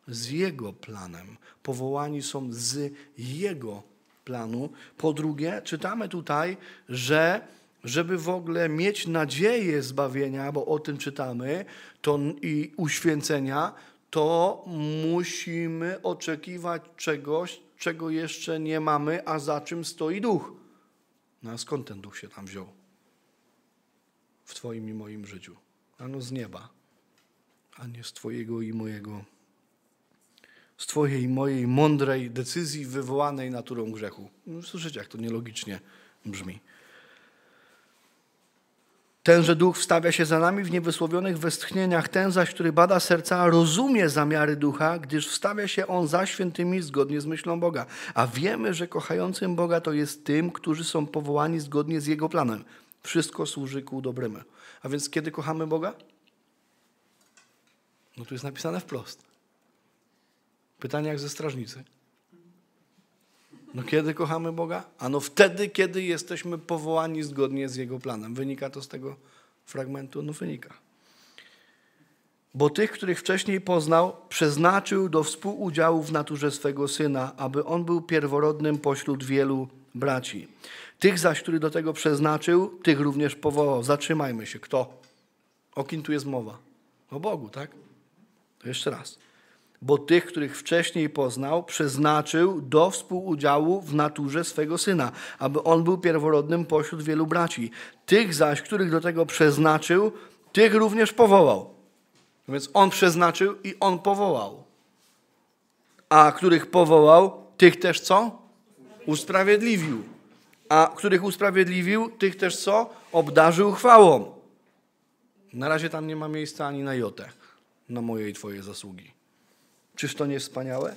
Z Jego planem. Powołani są z Jego planu. Po drugie, czytamy tutaj, że żeby w ogóle mieć nadzieję zbawienia, bo o tym czytamy, to i uświęcenia, to musimy oczekiwać czegoś, czego jeszcze nie mamy, a za czym stoi duch. No a skąd ten duch się tam wziął? W Twoim i moim życiu. Ano z nieba, a nie z Twojego i mojego z Twojej, mojej mądrej decyzji wywołanej naturą grzechu. No, słyszycie, jak to nielogicznie brzmi. Tenże duch wstawia się za nami w niewysłowionych westchnieniach, ten zaś, który bada serca, rozumie zamiary ducha, gdyż wstawia się on za świętymi zgodnie z myślą Boga. A wiemy, że kochającym Boga to jest tym, którzy są powołani zgodnie z Jego planem. Wszystko służy ku dobremu. A więc kiedy kochamy Boga? No tu jest napisane wprost. Pytanie jak ze strażnicy. No kiedy kochamy Boga? Ano wtedy, kiedy jesteśmy powołani zgodnie z Jego planem. Wynika to z tego fragmentu? No wynika. Bo tych, których wcześniej poznał, przeznaczył do współudziału w naturze swego Syna, aby On był pierworodnym pośród wielu braci. Tych zaś, których do tego przeznaczył, tych również powołał. Zatrzymajmy się. Kto? O kim tu jest mowa? O Bogu, tak? To jeszcze raz bo tych, których wcześniej poznał, przeznaczył do współudziału w naturze swego syna, aby on był pierworodnym pośród wielu braci. Tych zaś, których do tego przeznaczył, tych również powołał. Więc on przeznaczył i on powołał. A których powołał, tych też co? Usprawiedliwił. A których usprawiedliwił, tych też co? Obdarzył chwałą. Na razie tam nie ma miejsca ani na jotę, na moje i Twoje zasługi. Czyż to nie wspaniałe?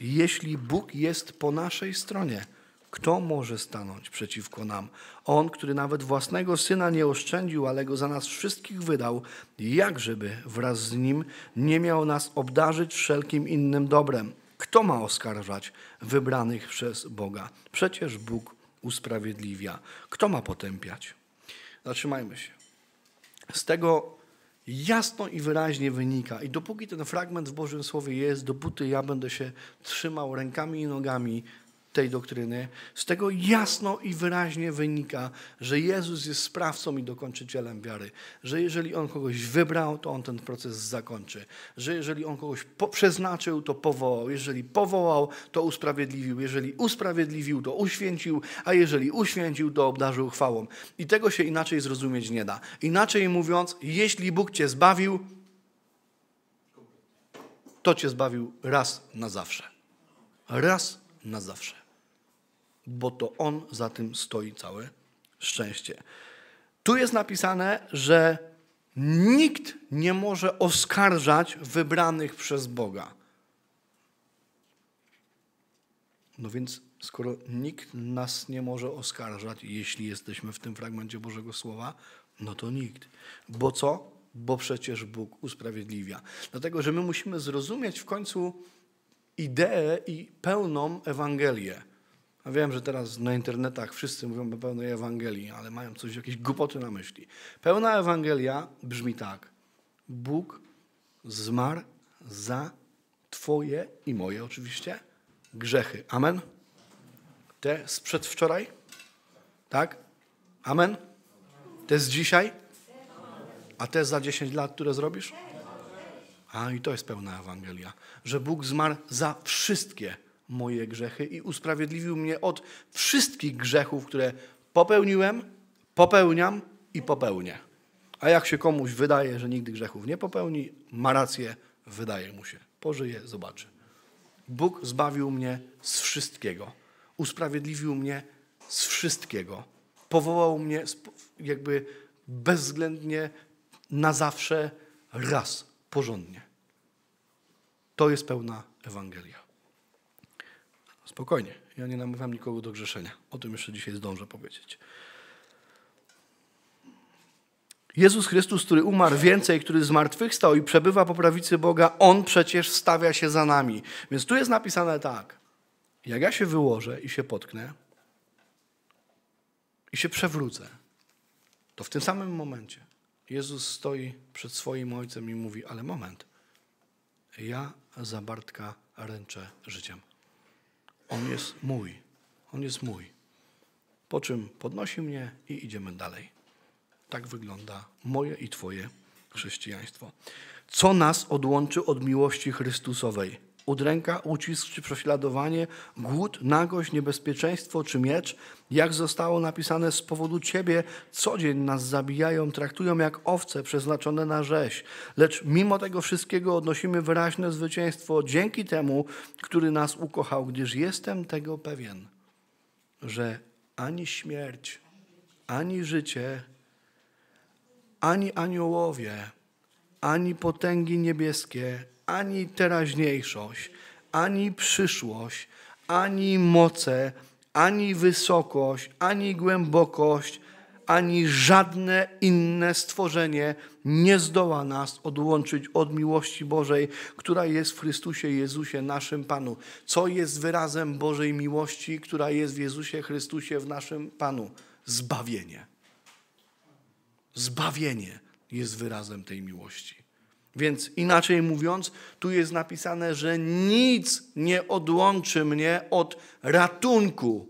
Jeśli Bóg jest po naszej stronie, kto może stanąć przeciwko nam? On, który nawet własnego syna nie oszczędził, ale go za nas wszystkich wydał, jakżeby wraz z nim nie miał nas obdarzyć wszelkim innym dobrem? Kto ma oskarżać wybranych przez Boga? Przecież Bóg usprawiedliwia. Kto ma potępiać? Zatrzymajmy się. Z tego jasno i wyraźnie wynika. I dopóki ten fragment w Bożym Słowie jest, dopóty ja będę się trzymał rękami i nogami tej doktryny, z tego jasno i wyraźnie wynika, że Jezus jest sprawcą i dokończycielem wiary. Że jeżeli On kogoś wybrał, to On ten proces zakończy. Że jeżeli On kogoś przeznaczył, to powołał. Jeżeli powołał, to usprawiedliwił. Jeżeli usprawiedliwił, to uświęcił. A jeżeli uświęcił, to obdarzył chwałą. I tego się inaczej zrozumieć nie da. Inaczej mówiąc, jeśli Bóg Cię zbawił, to Cię zbawił raz na zawsze. Raz na zawsze bo to On za tym stoi całe szczęście. Tu jest napisane, że nikt nie może oskarżać wybranych przez Boga. No więc skoro nikt nas nie może oskarżać, jeśli jesteśmy w tym fragmencie Bożego Słowa, no to nikt. Bo co? Bo przecież Bóg usprawiedliwia. Dlatego, że my musimy zrozumieć w końcu ideę i pełną Ewangelię. Wiem, że teraz na internetach wszyscy mówią o pełnej Ewangelii, ale mają coś, jakieś głupoty na myśli. Pełna Ewangelia brzmi tak. Bóg zmarł za Twoje i moje oczywiście grzechy. Amen? Te sprzed wczoraj? Tak? Amen? Te z dzisiaj? A te za 10 lat, które zrobisz? A i to jest pełna Ewangelia, że Bóg zmarł za wszystkie moje grzechy i usprawiedliwił mnie od wszystkich grzechów, które popełniłem, popełniam i popełnię. A jak się komuś wydaje, że nigdy grzechów nie popełni, ma rację, wydaje mu się. Pożyje, zobaczy. Bóg zbawił mnie z wszystkiego. Usprawiedliwił mnie z wszystkiego. Powołał mnie jakby bezwzględnie na zawsze raz, porządnie. To jest pełna Ewangelia. Spokojnie, ja nie namawiam nikogo do grzeszenia. O tym jeszcze dzisiaj zdążę powiedzieć. Jezus Chrystus, który umarł więcej, który zmartwychwstał i przebywa po prawicy Boga, On przecież stawia się za nami. Więc tu jest napisane tak. Jak ja się wyłożę i się potknę i się przewrócę, to w tym samym momencie Jezus stoi przed swoim Ojcem i mówi, ale moment, ja za Bartka ręczę życiem. On jest mój, on jest mój. Po czym podnosi mnie i idziemy dalej. Tak wygląda moje i Twoje chrześcijaństwo. Co nas odłączy od miłości Chrystusowej? Udręka, ucisk czy prześladowanie, głód, nagość, niebezpieczeństwo czy miecz, jak zostało napisane z powodu Ciebie, co dzień nas zabijają, traktują jak owce przeznaczone na rzeź. Lecz mimo tego wszystkiego odnosimy wyraźne zwycięstwo dzięki temu, który nas ukochał, gdyż jestem tego pewien, że ani śmierć, ani życie, ani aniołowie, ani potęgi niebieskie, ani teraźniejszość, ani przyszłość, ani moce, ani wysokość, ani głębokość, ani żadne inne stworzenie nie zdoła nas odłączyć od miłości Bożej, która jest w Chrystusie Jezusie, naszym Panu. Co jest wyrazem Bożej miłości, która jest w Jezusie Chrystusie, w naszym Panu? Zbawienie. Zbawienie jest wyrazem tej miłości. Więc inaczej mówiąc, tu jest napisane, że nic nie odłączy mnie od ratunku,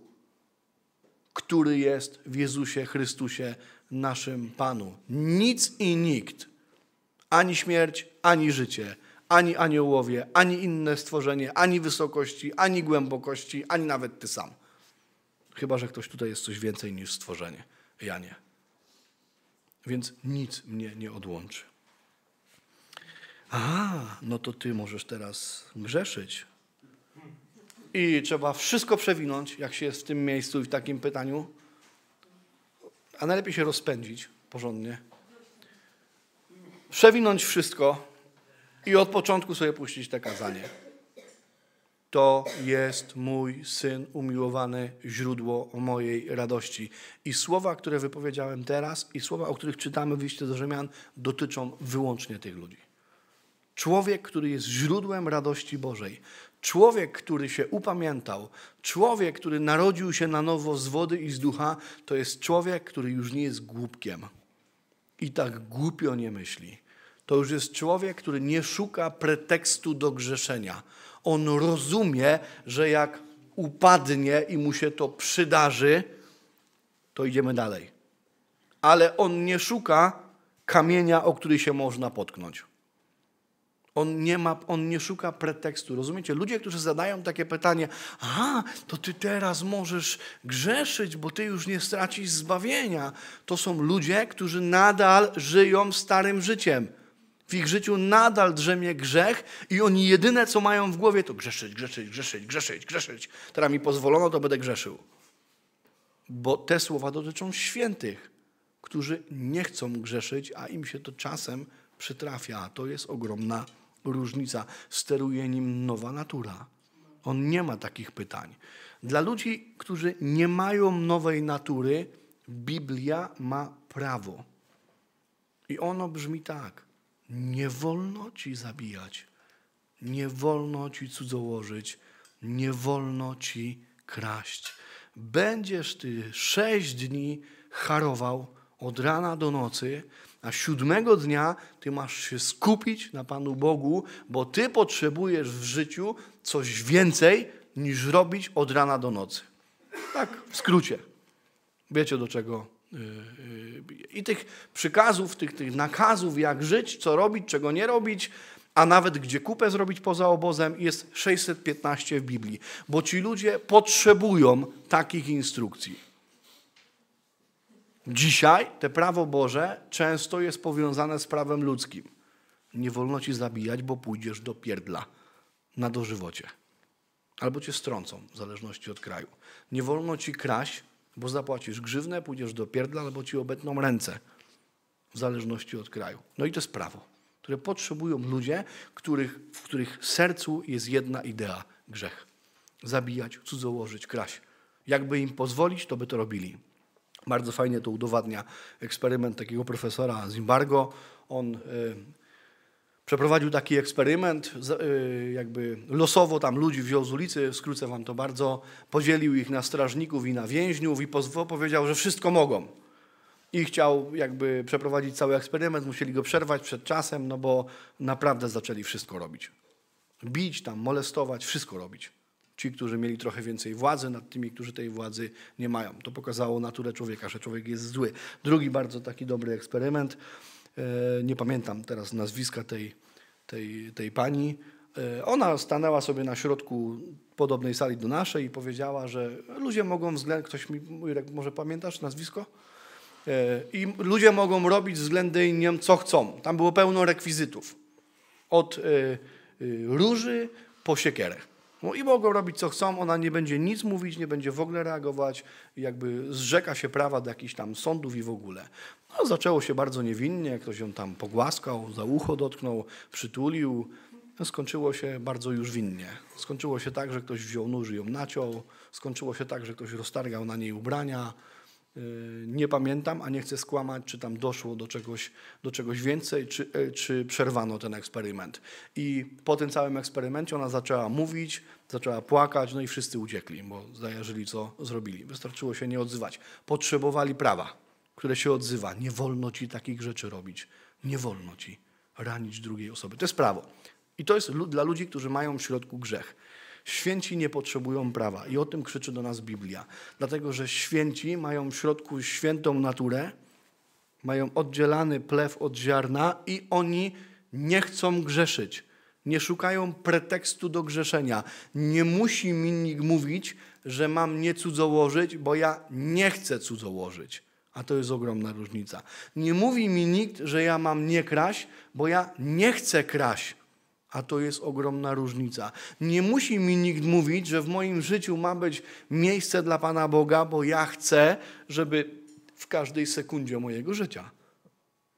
który jest w Jezusie Chrystusie, naszym Panu. Nic i nikt, ani śmierć, ani życie, ani aniołowie, ani inne stworzenie, ani wysokości, ani głębokości, ani nawet ty sam. Chyba, że ktoś tutaj jest coś więcej niż stworzenie. Ja nie. Więc nic mnie nie odłączy. A, no to ty możesz teraz grzeszyć. I trzeba wszystko przewinąć, jak się jest w tym miejscu i w takim pytaniu. A najlepiej się rozpędzić porządnie. Przewinąć wszystko i od początku sobie puścić te kazanie. To jest mój syn umiłowany, źródło mojej radości. I słowa, które wypowiedziałem teraz, i słowa, o których czytamy w liście do Rzymian, dotyczą wyłącznie tych ludzi. Człowiek, który jest źródłem radości Bożej. Człowiek, który się upamiętał, człowiek, który narodził się na nowo z wody i z ducha, to jest człowiek, który już nie jest głupkiem i tak głupio nie myśli. To już jest człowiek, który nie szuka pretekstu do grzeszenia. On rozumie, że jak upadnie i mu się to przydarzy, to idziemy dalej. Ale on nie szuka kamienia, o który się można potknąć. On nie, ma, on nie szuka pretekstu. Rozumiecie? Ludzie, którzy zadają takie pytanie, a to ty teraz możesz grzeszyć, bo ty już nie stracisz zbawienia. To są ludzie, którzy nadal żyją starym życiem. W ich życiu nadal drzemie grzech i oni jedyne, co mają w głowie, to grzeszyć, grzeszyć, grzeszyć, grzeszyć, grzeszyć. Teraz mi pozwolono, to będę grzeszył. Bo te słowa dotyczą świętych, którzy nie chcą grzeszyć, a im się to czasem przytrafia. To jest ogromna różnica. Steruje nim nowa natura. On nie ma takich pytań. Dla ludzi, którzy nie mają nowej natury, Biblia ma prawo. I ono brzmi tak: nie wolno ci zabijać, nie wolno ci cudzołożyć, nie wolno ci kraść. Będziesz ty sześć dni harował od rana do nocy, a siódmego dnia ty masz się skupić na Panu Bogu, bo ty potrzebujesz w życiu coś więcej niż robić od rana do nocy. Tak, w skrócie. Wiecie do czego. Y, y, I tych przykazów, tych, tych nakazów, jak żyć, co robić, czego nie robić, a nawet gdzie kupę zrobić poza obozem, jest 615 w Biblii, bo ci ludzie potrzebują takich instrukcji. Dzisiaj te prawo Boże często jest powiązane z prawem ludzkim. Nie wolno ci zabijać, bo pójdziesz do pierdla na dożywocie. Albo cię strącą, w zależności od kraju. Nie wolno ci kraść, bo zapłacisz grzywnę, pójdziesz do pierdla, albo ci obetną ręce, w zależności od kraju. No i to jest prawo, które potrzebują ludzie, których, w których sercu jest jedna idea grzech. Zabijać, cudzołożyć, kraść. Jakby im pozwolić, to by to robili. Bardzo fajnie to udowadnia eksperyment takiego profesora Zimbargo. On y, przeprowadził taki eksperyment, y, jakby losowo tam ludzi wziął z ulicy, skrócę wam to bardzo, podzielił ich na strażników i na więźniów i powiedział, że wszystko mogą. I chciał jakby przeprowadzić cały eksperyment, musieli go przerwać przed czasem, no bo naprawdę zaczęli wszystko robić. Bić tam, molestować, wszystko robić ci, którzy mieli trochę więcej władzy nad tymi, którzy tej władzy nie mają. To pokazało naturę człowieka, że człowiek jest zły. Drugi bardzo taki dobry eksperyment, e, nie pamiętam teraz nazwiska tej, tej, tej pani, e, ona stanęła sobie na środku podobnej sali do naszej i powiedziała, że ludzie mogą względem, ktoś mi, może pamiętasz nazwisko? E, I ludzie mogą robić względem co chcą. Tam było pełno rekwizytów. Od róży po siekierę. No i mogą robić co chcą, ona nie będzie nic mówić, nie będzie w ogóle reagować, jakby zrzeka się prawa do jakichś tam sądów i w ogóle. No, zaczęło się bardzo niewinnie, ktoś ją tam pogłaskał, za ucho dotknął, przytulił. No, skończyło się bardzo już winnie. Skończyło się tak, że ktoś wziął nóż i ją naciął. Skończyło się tak, że ktoś roztargał na niej ubrania. Y, nie pamiętam, a nie chcę skłamać, czy tam doszło do czegoś, do czegoś więcej, czy, e, czy przerwano ten eksperyment. I po tym całym eksperymencie ona zaczęła mówić, zaczęła płakać, no i wszyscy uciekli, bo zajarzyli, co zrobili. Wystarczyło się nie odzywać. Potrzebowali prawa, które się odzywa. Nie wolno ci takich rzeczy robić. Nie wolno ci ranić drugiej osoby. To jest prawo. I to jest dla ludzi, którzy mają w środku grzech. Święci nie potrzebują prawa i o tym krzyczy do nas Biblia. Dlatego, że święci mają w środku świętą naturę, mają oddzielany plew od ziarna i oni nie chcą grzeszyć. Nie szukają pretekstu do grzeszenia. Nie musi mi nikt mówić, że mam nie cudzołożyć, bo ja nie chcę cudzołożyć. A to jest ogromna różnica. Nie mówi mi nikt, że ja mam nie kraść, bo ja nie chcę kraść. A to jest ogromna różnica. Nie musi mi nikt mówić, że w moim życiu ma być miejsce dla Pana Boga, bo ja chcę, żeby w każdej sekundzie mojego życia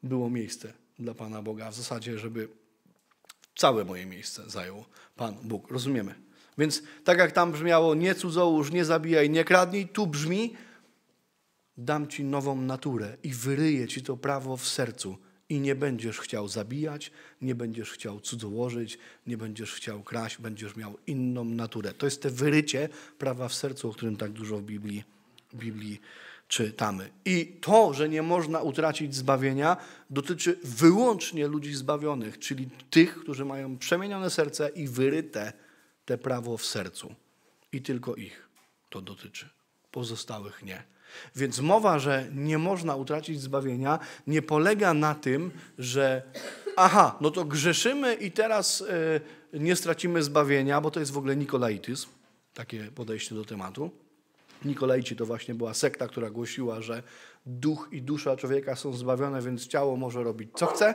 było miejsce dla Pana Boga. W zasadzie, żeby całe moje miejsce zajął Pan Bóg. Rozumiemy? Więc tak jak tam brzmiało, nie cudzołóż, nie zabijaj, nie kradnij, tu brzmi, dam Ci nową naturę i wyryję Ci to prawo w sercu i nie będziesz chciał zabijać, nie będziesz chciał cudzołożyć, nie będziesz chciał kraść, będziesz miał inną naturę. To jest te wyrycie prawa w sercu, o którym tak dużo w Biblii, Biblii czytamy. I to, że nie można utracić zbawienia, dotyczy wyłącznie ludzi zbawionych, czyli tych, którzy mają przemienione serce i wyryte te prawo w sercu. I tylko ich to dotyczy. Pozostałych nie. Więc mowa, że nie można utracić zbawienia, nie polega na tym, że aha, no to grzeszymy i teraz y, nie stracimy zbawienia, bo to jest w ogóle nikolaityzm, takie podejście do tematu. Nikolaici to właśnie była sekta, która głosiła, że duch i dusza człowieka są zbawione, więc ciało może robić co chce.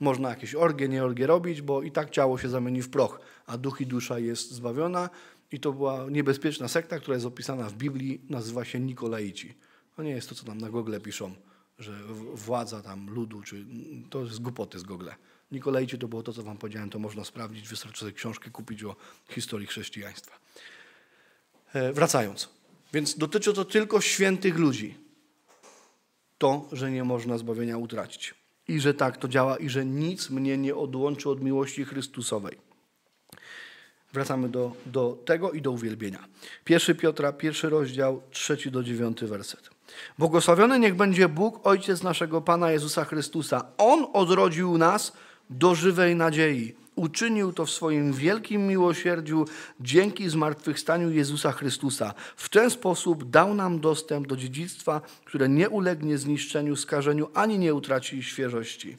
Można jakieś orgie, nie orgie robić, bo i tak ciało się zamieni w proch, a duch i dusza jest zbawiona. I to była niebezpieczna sekta, która jest opisana w Biblii, nazywa się Nikolaici. To nie jest to, co tam na Google piszą, że władza tam ludu, czy to jest głupoty z Google. Nikolajci to było to, co wam powiedziałem, to można sprawdzić, wystarczy sobie książkę kupić o historii chrześcijaństwa. E, wracając. Więc dotyczy to tylko świętych ludzi. To, że nie można zbawienia utracić. I że tak to działa i że nic mnie nie odłączy od miłości Chrystusowej. Wracamy do, do tego i do uwielbienia. Pierwszy Piotra, pierwszy rozdział, trzeci do dziewiąty werset. Błogosławiony niech będzie Bóg, Ojciec naszego Pana Jezusa Chrystusa. On odrodził nas do żywej nadziei. Uczynił to w swoim wielkim miłosierdziu dzięki zmartwychwstaniu Jezusa Chrystusa. W ten sposób dał nam dostęp do dziedzictwa, które nie ulegnie zniszczeniu, skażeniu ani nie utraci świeżości.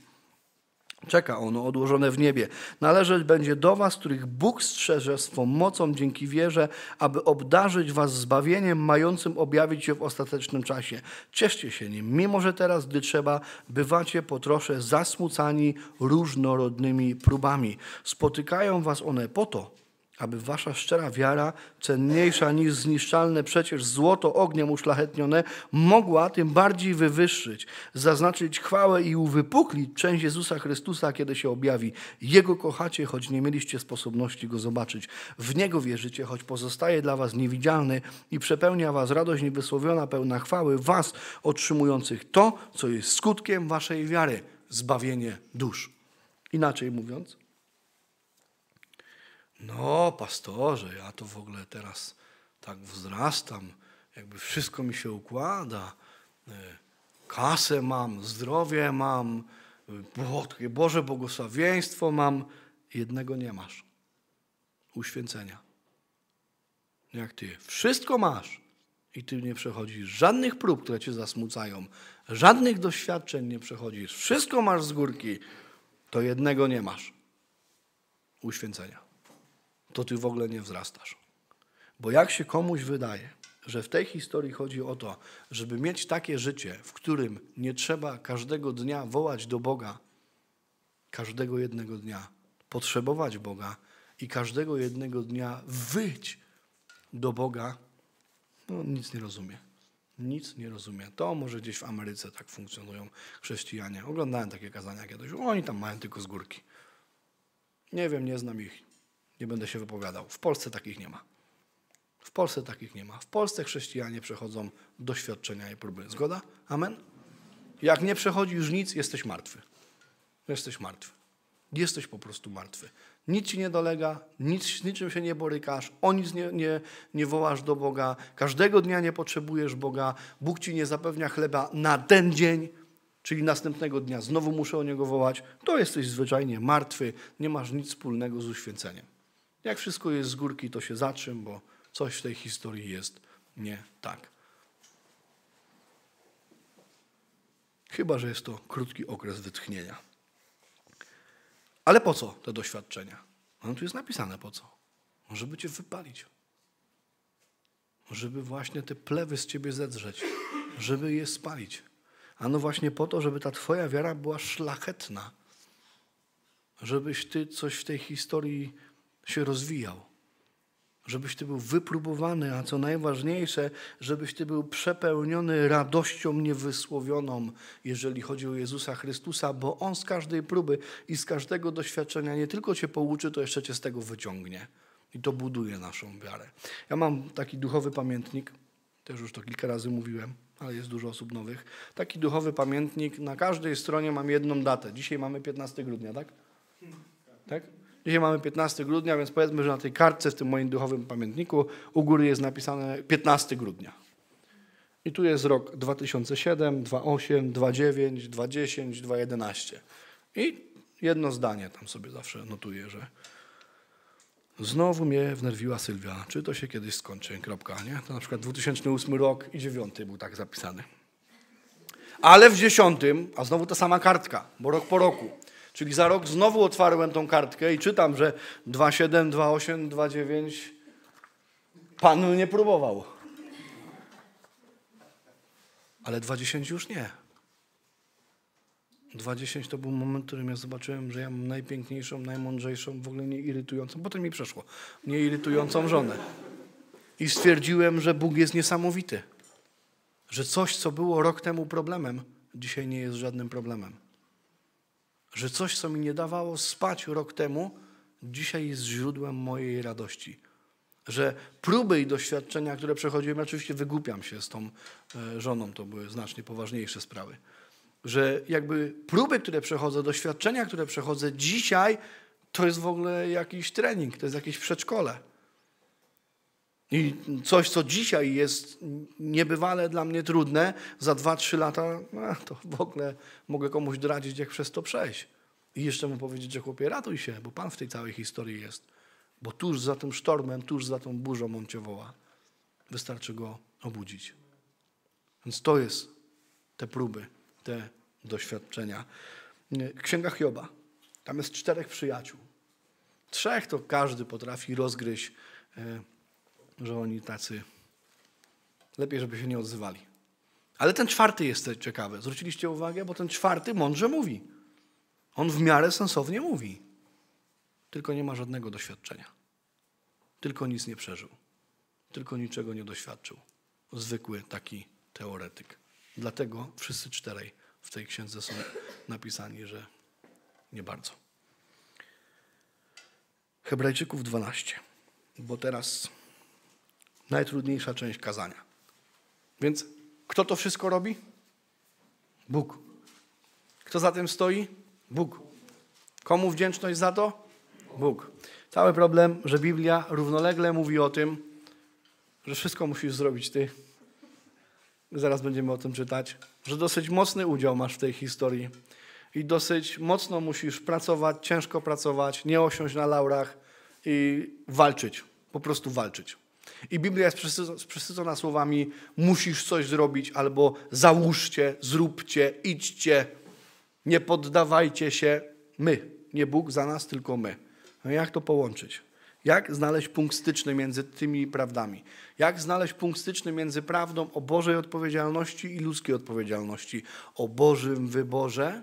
Czeka ono odłożone w niebie. Należeć będzie do was, których Bóg strzeże swą mocą dzięki wierze, aby obdarzyć was zbawieniem mającym objawić się w ostatecznym czasie. Cieszcie się nim, mimo że teraz, gdy trzeba, bywacie po trosze zasmucani różnorodnymi próbami. Spotykają was one po to, aby wasza szczera wiara, cenniejsza niż zniszczalne przecież złoto ogniem uszlachetnione, mogła tym bardziej wywyższyć, zaznaczyć chwałę i uwypuklić część Jezusa Chrystusa, kiedy się objawi. Jego kochacie, choć nie mieliście sposobności Go zobaczyć. W Niego wierzycie, choć pozostaje dla was niewidzialny i przepełnia was radość niewysłowiona, pełna chwały, was otrzymujących to, co jest skutkiem waszej wiary, zbawienie dusz. Inaczej mówiąc, no, pastorze, ja to w ogóle teraz tak wzrastam, jakby wszystko mi się układa. E, kasę mam, zdrowie mam, Boże błogosławieństwo mam. Jednego nie masz. Uświęcenia. Jak ty wszystko masz i ty nie przechodzisz żadnych prób, które cię zasmucają, żadnych doświadczeń nie przechodzisz, wszystko masz z górki, to jednego nie masz. Uświęcenia to ty w ogóle nie wzrastasz. Bo jak się komuś wydaje, że w tej historii chodzi o to, żeby mieć takie życie, w którym nie trzeba każdego dnia wołać do Boga, każdego jednego dnia potrzebować Boga i każdego jednego dnia wyć do Boga, no nic nie rozumie. Nic nie rozumie. To może gdzieś w Ameryce tak funkcjonują chrześcijanie. Oglądałem takie kazania kiedyś. Oni tam mają tylko z górki. Nie wiem, nie znam ich. Nie będę się wypowiadał. W Polsce takich nie ma. W Polsce takich nie ma. W Polsce chrześcijanie przechodzą doświadczenia i próby. Zgoda? Amen? Jak nie przechodzisz nic, jesteś martwy. Jesteś martwy. Jesteś po prostu martwy. Nic ci nie dolega, nic, niczym się nie borykasz, o nic nie, nie, nie wołasz do Boga, każdego dnia nie potrzebujesz Boga, Bóg ci nie zapewnia chleba na ten dzień, czyli następnego dnia znowu muszę o Niego wołać, to jesteś zwyczajnie martwy, nie masz nic wspólnego z uświęceniem. Jak wszystko jest z górki, to się zaczym, bo coś w tej historii jest nie tak. Chyba, że jest to krótki okres wytchnienia. Ale po co te doświadczenia? No tu jest napisane po co. Żeby cię wypalić. Żeby właśnie te plewy z ciebie zedrzeć. Żeby je spalić. A no właśnie po to, żeby ta twoja wiara była szlachetna. Żebyś ty coś w tej historii się rozwijał. Żebyś Ty był wypróbowany, a co najważniejsze, żebyś Ty był przepełniony radością niewysłowioną, jeżeli chodzi o Jezusa Chrystusa, bo On z każdej próby i z każdego doświadczenia nie tylko Cię pouczy, to jeszcze Cię z tego wyciągnie. I to buduje naszą wiarę. Ja mam taki duchowy pamiętnik, też już to kilka razy mówiłem, ale jest dużo osób nowych. Taki duchowy pamiętnik, na każdej stronie mam jedną datę. Dzisiaj mamy 15 grudnia, tak? Tak? Dzisiaj mamy 15 grudnia, więc powiedzmy, że na tej kartce w tym moim duchowym pamiętniku u góry jest napisane 15 grudnia. I tu jest rok 2007, 2008, 2009, 2010, 2011. I jedno zdanie tam sobie zawsze notuję, że znowu mnie wnerwiła Sylwia. Czy to się kiedyś skończy? Kropka, nie? To na przykład 2008 rok i 2009 był tak zapisany. Ale w 10, a znowu ta sama kartka, bo rok po roku. Czyli za rok znowu otwarłem tą kartkę i czytam, że 2,7, 2,8, 2,9 Pan nie próbował. Ale 2,10 już nie. 2,10 to był moment, w którym ja zobaczyłem, że ja mam najpiękniejszą, najmądrzejszą, w ogóle nie irytującą, potem mi przeszło, nie irytującą żonę. I stwierdziłem, że Bóg jest niesamowity. Że coś, co było rok temu problemem, dzisiaj nie jest żadnym problemem że coś, co mi nie dawało spać rok temu, dzisiaj jest źródłem mojej radości. Że próby i doświadczenia, które przechodziłem, oczywiście wygłupiam się z tą e, żoną, to były znacznie poważniejsze sprawy. Że jakby próby, które przechodzę, doświadczenia, które przechodzę dzisiaj, to jest w ogóle jakiś trening, to jest jakieś przedszkole. I coś, co dzisiaj jest niebywale dla mnie trudne, za 2-3 lata, no, to w ogóle mogę komuś doradzić, jak przez to przejść. I jeszcze mu powiedzieć, że chłopie, ratuj się, bo Pan w tej całej historii jest. Bo tuż za tym sztormem, tuż za tą burzą on cię woła. Wystarczy go obudzić. Więc to jest te próby, te doświadczenia. Księga Hioba. Tam jest czterech przyjaciół. Trzech to każdy potrafi rozgryźć e, że oni tacy. Lepiej, żeby się nie odzywali. Ale ten czwarty jest ciekawy. Zwróciliście uwagę, bo ten czwarty mądrze mówi. On w miarę sensownie mówi. Tylko nie ma żadnego doświadczenia. Tylko nic nie przeżył. Tylko niczego nie doświadczył. Zwykły taki teoretyk. Dlatego wszyscy czterej w tej księdze są napisani, że nie bardzo. Hebrajczyków 12. Bo teraz najtrudniejsza część kazania. Więc kto to wszystko robi? Bóg. Kto za tym stoi? Bóg. Komu wdzięczność za to? Bóg. Cały problem, że Biblia równolegle mówi o tym, że wszystko musisz zrobić ty. Zaraz będziemy o tym czytać. Że dosyć mocny udział masz w tej historii. I dosyć mocno musisz pracować, ciężko pracować, nie osiąść na laurach i walczyć. Po prostu walczyć. I Biblia jest przesycona słowami musisz coś zrobić albo załóżcie, zróbcie, idźcie, nie poddawajcie się. My, nie Bóg za nas, tylko my. No jak to połączyć? Jak znaleźć punkt styczny między tymi prawdami? Jak znaleźć punkt styczny między prawdą o Bożej odpowiedzialności i ludzkiej odpowiedzialności? O Bożym wyborze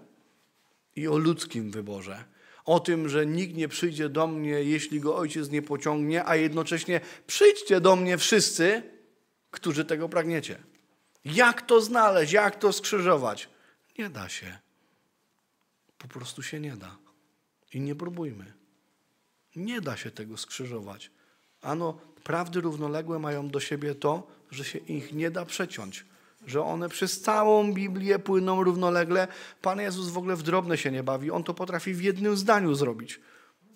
i o ludzkim wyborze o tym, że nikt nie przyjdzie do mnie, jeśli go ojciec nie pociągnie, a jednocześnie przyjdźcie do mnie wszyscy, którzy tego pragniecie. Jak to znaleźć, jak to skrzyżować? Nie da się. Po prostu się nie da. I nie próbujmy. Nie da się tego skrzyżować. Ano, prawdy równoległe mają do siebie to, że się ich nie da przeciąć że one przez całą Biblię płyną równolegle. Pan Jezus w ogóle w drobne się nie bawi. On to potrafi w jednym zdaniu zrobić.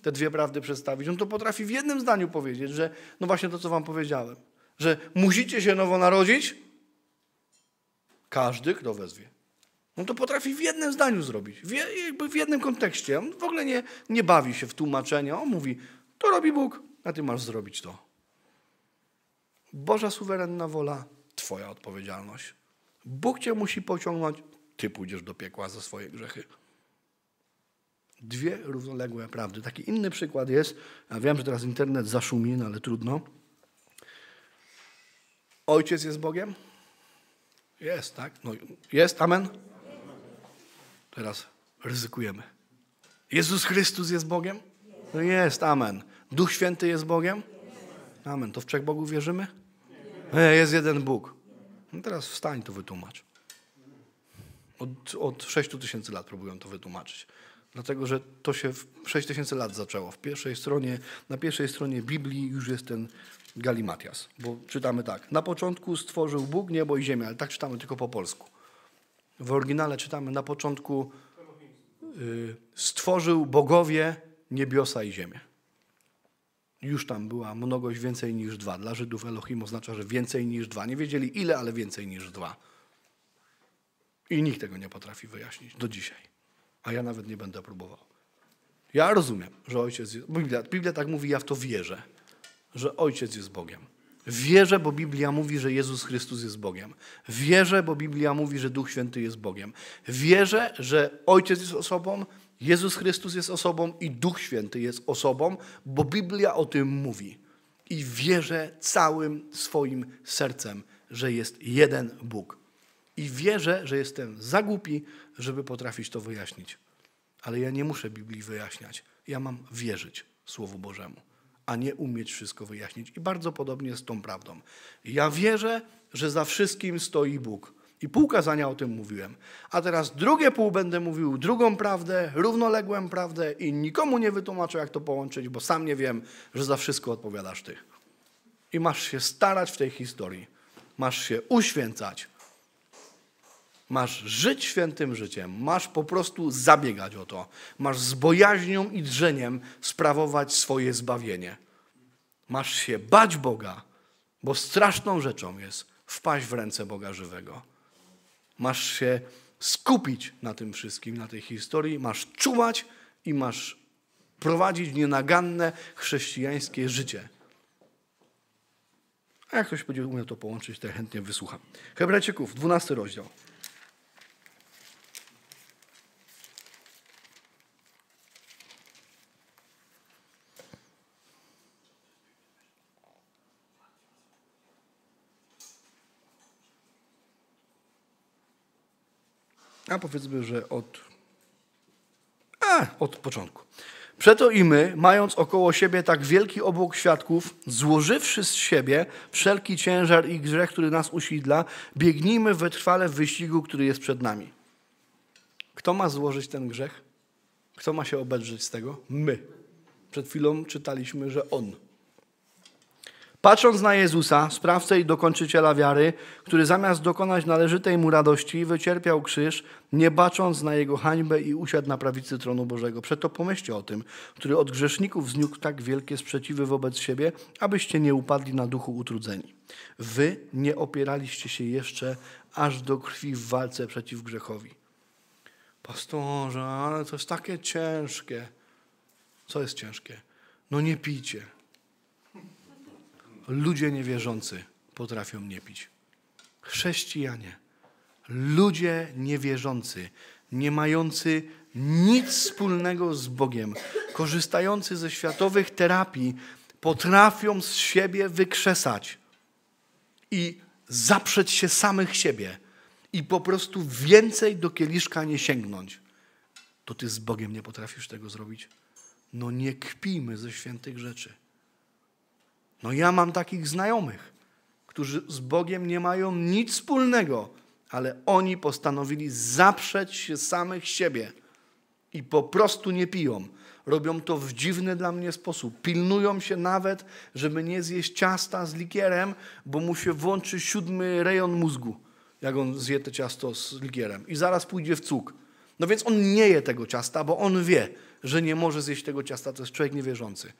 Te dwie prawdy przedstawić. On to potrafi w jednym zdaniu powiedzieć, że no właśnie to, co wam powiedziałem, że musicie się nowo narodzić. Każdy, kto wezwie. On to potrafi w jednym zdaniu zrobić, w, jakby w jednym kontekście. On w ogóle nie, nie bawi się w tłumaczenia. On mówi, to robi Bóg, a ty masz zrobić to. Boża suwerenna wola Twoja odpowiedzialność. Bóg cię musi pociągnąć, ty pójdziesz do piekła za swoje grzechy. Dwie równoległe prawdy. Taki inny przykład jest, ja wiem, że teraz internet zaszumi, no ale trudno. Ojciec jest Bogiem? Jest, tak? No, jest, amen? Teraz ryzykujemy. Jezus Chrystus jest Bogiem? No jest, amen. Duch Święty jest Bogiem? Amen. To w trzech Bogu wierzymy? Jest jeden Bóg. No teraz wstań, to wytłumacz. Od, od 6 tysięcy lat próbują to wytłumaczyć. Dlatego, że to się w 6 tysięcy lat zaczęło. W pierwszej stronie, na pierwszej stronie Biblii już jest ten Galimatias. Bo czytamy tak. Na początku stworzył Bóg niebo i ziemię, ale tak czytamy tylko po polsku. W oryginale czytamy na początku y, stworzył bogowie niebiosa i ziemię. Już tam była mnogość więcej niż dwa. Dla Żydów Elohim oznacza, że więcej niż dwa. Nie wiedzieli ile, ale więcej niż dwa. I nikt tego nie potrafi wyjaśnić do dzisiaj. A ja nawet nie będę próbował. Ja rozumiem, że ojciec jest. Biblia, Biblia tak mówi, ja w to wierzę, że ojciec jest Bogiem. Wierzę, bo Biblia mówi, że Jezus Chrystus jest Bogiem. Wierzę, bo Biblia mówi, że Duch Święty jest Bogiem. Wierzę, że Ojciec jest osobą, Jezus Chrystus jest osobą i Duch Święty jest osobą, bo Biblia o tym mówi. I wierzę całym swoim sercem, że jest jeden Bóg. I wierzę, że jestem za głupi, żeby potrafić to wyjaśnić. Ale ja nie muszę Biblii wyjaśniać. Ja mam wierzyć Słowu Bożemu, a nie umieć wszystko wyjaśnić. I bardzo podobnie z tą prawdą. Ja wierzę, że za wszystkim stoi Bóg. I pół kazania o tym mówiłem. A teraz drugie pół będę mówił drugą prawdę, równoległą prawdę i nikomu nie wytłumaczę, jak to połączyć, bo sam nie wiem, że za wszystko odpowiadasz ty. I masz się starać w tej historii. Masz się uświęcać. Masz żyć świętym życiem. Masz po prostu zabiegać o to. Masz z bojaźnią i drżeniem sprawować swoje zbawienie. Masz się bać Boga, bo straszną rzeczą jest wpaść w ręce Boga żywego. Masz się skupić na tym wszystkim, na tej historii, masz czuwać i masz prowadzić nienaganne chrześcijańskie życie. A jak ktoś będzie umiał to połączyć, to ja chętnie wysłucham. Hebrajczyków, 12 rozdział. Powiedzmy, że od, a, od początku. Przeto i my, mając około siebie tak wielki obłok świadków, złożywszy z siebie wszelki ciężar i grzech, który nas usidla, biegnijmy wytrwale w wyścigu, który jest przed nami. Kto ma złożyć ten grzech? Kto ma się obedrzeć z tego? My. Przed chwilą czytaliśmy, że On. Patrząc na Jezusa, sprawcę i dokończyciela wiary, który zamiast dokonać należytej mu radości, wycierpiał krzyż, nie bacząc na jego hańbę i usiadł na prawicy tronu Bożego. Przeto pomyślcie o tym, który od grzeszników zniósł tak wielkie sprzeciwy wobec siebie, abyście nie upadli na duchu utrudzeni. Wy nie opieraliście się jeszcze aż do krwi w walce przeciw grzechowi. Pastorze, ale to jest takie ciężkie. Co jest ciężkie? No nie pijcie ludzie niewierzący potrafią nie pić. Chrześcijanie, ludzie niewierzący, nie mający nic wspólnego z Bogiem, korzystający ze światowych terapii, potrafią z siebie wykrzesać i zaprzeć się samych siebie i po prostu więcej do kieliszka nie sięgnąć. To ty z Bogiem nie potrafisz tego zrobić? No nie kpijmy ze świętych rzeczy. No ja mam takich znajomych, którzy z Bogiem nie mają nic wspólnego, ale oni postanowili zaprzeć się samych siebie i po prostu nie piją. Robią to w dziwny dla mnie sposób. Pilnują się nawet, żeby nie zjeść ciasta z likierem, bo mu się włączy siódmy rejon mózgu, jak on zje to ciasto z likierem. I zaraz pójdzie w cuk. No więc on nie je tego ciasta, bo on wie, że nie może zjeść tego ciasta. To jest człowiek niewierzący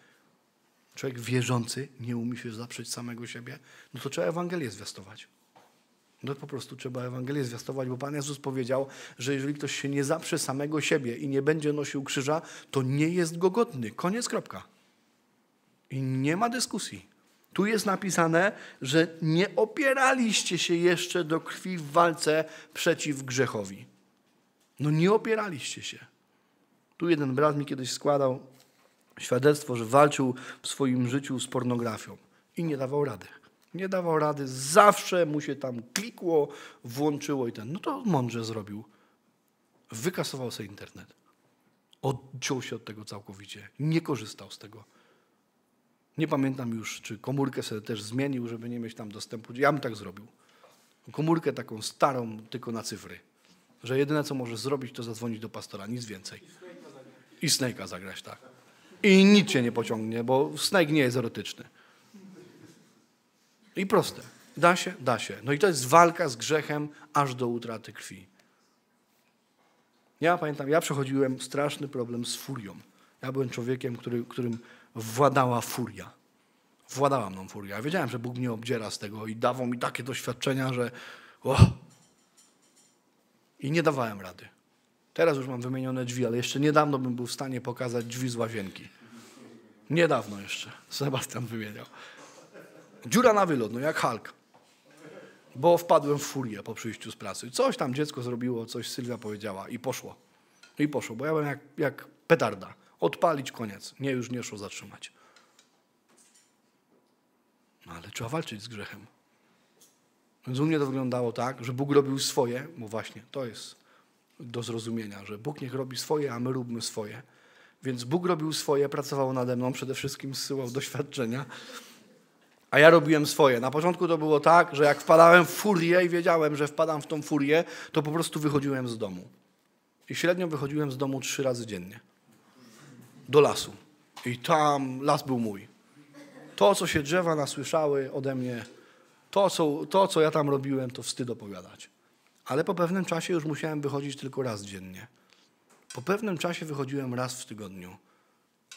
człowiek wierzący nie umie się zaprzeć samego siebie, no to trzeba Ewangelię zwiastować. No po prostu trzeba Ewangelię zwiastować, bo Pan Jezus powiedział, że jeżeli ktoś się nie zaprze samego siebie i nie będzie nosił krzyża, to nie jest go godny. Koniec, kropka. I nie ma dyskusji. Tu jest napisane, że nie opieraliście się jeszcze do krwi w walce przeciw grzechowi. No nie opieraliście się. Tu jeden brat mi kiedyś składał świadectwo, że walczył w swoim życiu z pornografią i nie dawał rady. Nie dawał rady, zawsze mu się tam klikło, włączyło i ten. No to mądrze zrobił. Wykasował sobie internet. Odciął się od tego całkowicie. Nie korzystał z tego. Nie pamiętam już, czy komórkę sobie też zmienił, żeby nie mieć tam dostępu. Ja bym tak zrobił. Komórkę taką starą, tylko na cyfry. Że jedyne, co może zrobić, to zadzwonić do pastora, nic więcej. I Snake'a zagrać, tak i nic cię nie pociągnie, bo Snake nie jest erotyczny. I proste. Da się? Da się. No i to jest walka z grzechem aż do utraty krwi. Ja pamiętam, ja przechodziłem straszny problem z furią. Ja byłem człowiekiem, który, którym władała furia. Władała mną furia. Wiedziałem, że Bóg mnie obdziera z tego i dawał mi takie doświadczenia, że oh. i nie dawałem rady. Teraz już mam wymienione drzwi, ale jeszcze niedawno bym był w stanie pokazać drzwi z łazienki. Niedawno jeszcze. Sebastian wymieniał. Dziura na wylot, no jak Hulk. Bo wpadłem w furię po przyjściu z pracy. Coś tam dziecko zrobiło, coś Sylwia powiedziała i poszło. I poszło, bo ja byłem jak, jak petarda. Odpalić, koniec. Nie, już nie szło zatrzymać. No ale trzeba walczyć z grzechem. Więc u mnie to wyglądało tak, że Bóg robił swoje, bo właśnie to jest do zrozumienia, że Bóg niech robi swoje, a my róbmy swoje. Więc Bóg robił swoje, pracował nade mną, przede wszystkim zsyłał doświadczenia. A ja robiłem swoje. Na początku to było tak, że jak wpadałem w furię i wiedziałem, że wpadam w tą furię, to po prostu wychodziłem z domu. I średnio wychodziłem z domu trzy razy dziennie. Do lasu. I tam las był mój. To, co się drzewa nasłyszały ode mnie, to co, to, co ja tam robiłem, to wstyd opowiadać. Ale po pewnym czasie już musiałem wychodzić tylko raz dziennie. Po pewnym czasie wychodziłem raz w tygodniu.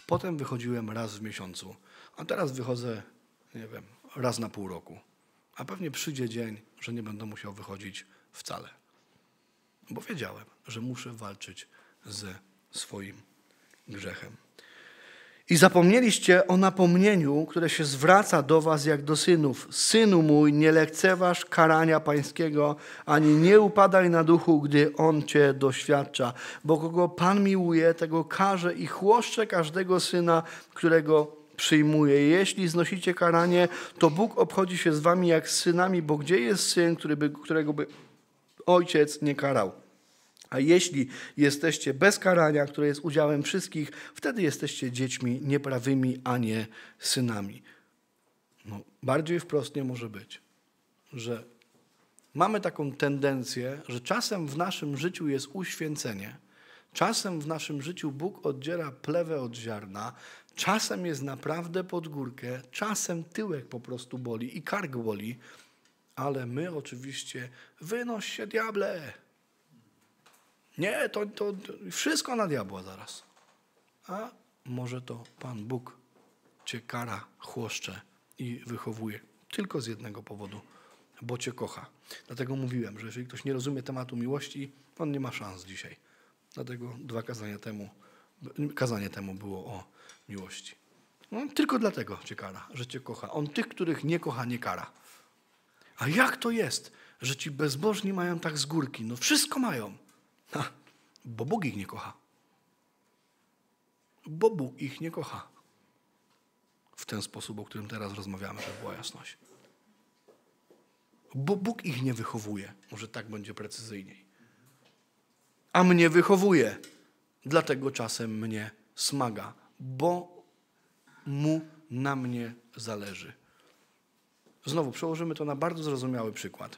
Potem wychodziłem raz w miesiącu. A teraz wychodzę, nie wiem, raz na pół roku. A pewnie przyjdzie dzień, że nie będę musiał wychodzić wcale. Bo wiedziałem, że muszę walczyć ze swoim grzechem. I zapomnieliście o napomnieniu, które się zwraca do was jak do synów. Synu mój, nie lekceważ karania pańskiego, ani nie upadaj na duchu, gdy on cię doświadcza. Bo kogo Pan miłuje, tego karze i chłoszcze każdego syna, którego przyjmuje. Jeśli znosicie karanie, to Bóg obchodzi się z wami jak z synami, bo gdzie jest syn, by, którego by ojciec nie karał? A jeśli jesteście bez karania, które jest udziałem wszystkich, wtedy jesteście dziećmi nieprawymi, a nie synami. No, bardziej wprost nie może być, że mamy taką tendencję, że czasem w naszym życiu jest uświęcenie, czasem w naszym życiu Bóg oddziela plewę od ziarna, czasem jest naprawdę pod górkę, czasem tyłek po prostu boli i kark boli, ale my oczywiście wynoś się diable. Nie, to, to, wszystko na diabła zaraz. A może to Pan Bóg cię kara, chłoszcze i wychowuje. Tylko z jednego powodu, bo cię kocha. Dlatego mówiłem, że jeżeli ktoś nie rozumie tematu miłości, on nie ma szans dzisiaj. Dlatego dwa kazania temu, kazanie temu było o miłości. No, tylko dlatego cię kara, że cię kocha. On tych, których nie kocha, nie kara. A jak to jest, że ci bezbożni mają tak z górki? No wszystko mają. Ha, bo Bóg ich nie kocha. Bo Bóg ich nie kocha. W ten sposób, o którym teraz rozmawiamy, żeby była jasność. Bo Bóg ich nie wychowuje. Może tak będzie precyzyjniej. A mnie wychowuje. Dlatego czasem mnie smaga, bo mu na mnie zależy. Znowu przełożymy to na bardzo zrozumiały przykład.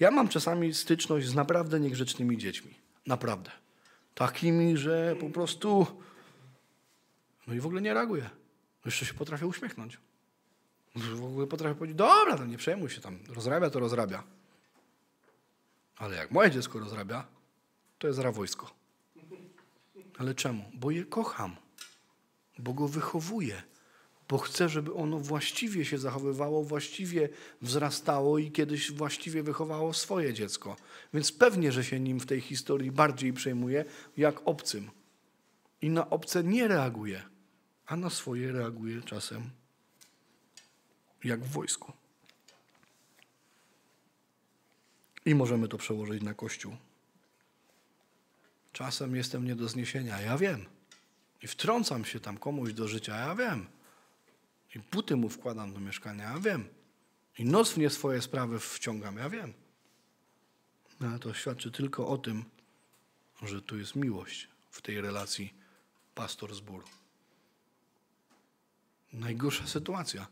Ja mam czasami styczność z naprawdę niegrzecznymi dziećmi. Naprawdę. Takimi, że po prostu. No i w ogóle nie reaguje. Jeszcze się potrafię uśmiechnąć. W ogóle potrafię powiedzieć, dobra, to nie przejmuj się tam, rozrabia to rozrabia. Ale jak moje dziecko rozrabia, to jest wojsko. Ale czemu? Bo je kocham. Bo go wychowuję bo chcę, żeby ono właściwie się zachowywało, właściwie wzrastało i kiedyś właściwie wychowało swoje dziecko. Więc pewnie, że się nim w tej historii bardziej przejmuje jak obcym. I na obce nie reaguje, a na swoje reaguje czasem jak w wojsku. I możemy to przełożyć na Kościół. Czasem jestem nie do zniesienia, ja wiem. I wtrącam się tam komuś do życia, ja wiem. I buty mu wkładam do mieszkania, ja wiem. I nos w nie swoje sprawy wciągam, ja wiem. No, ale to świadczy tylko o tym, że tu jest miłość w tej relacji pastor-zbór. Najgorsza sytuacja,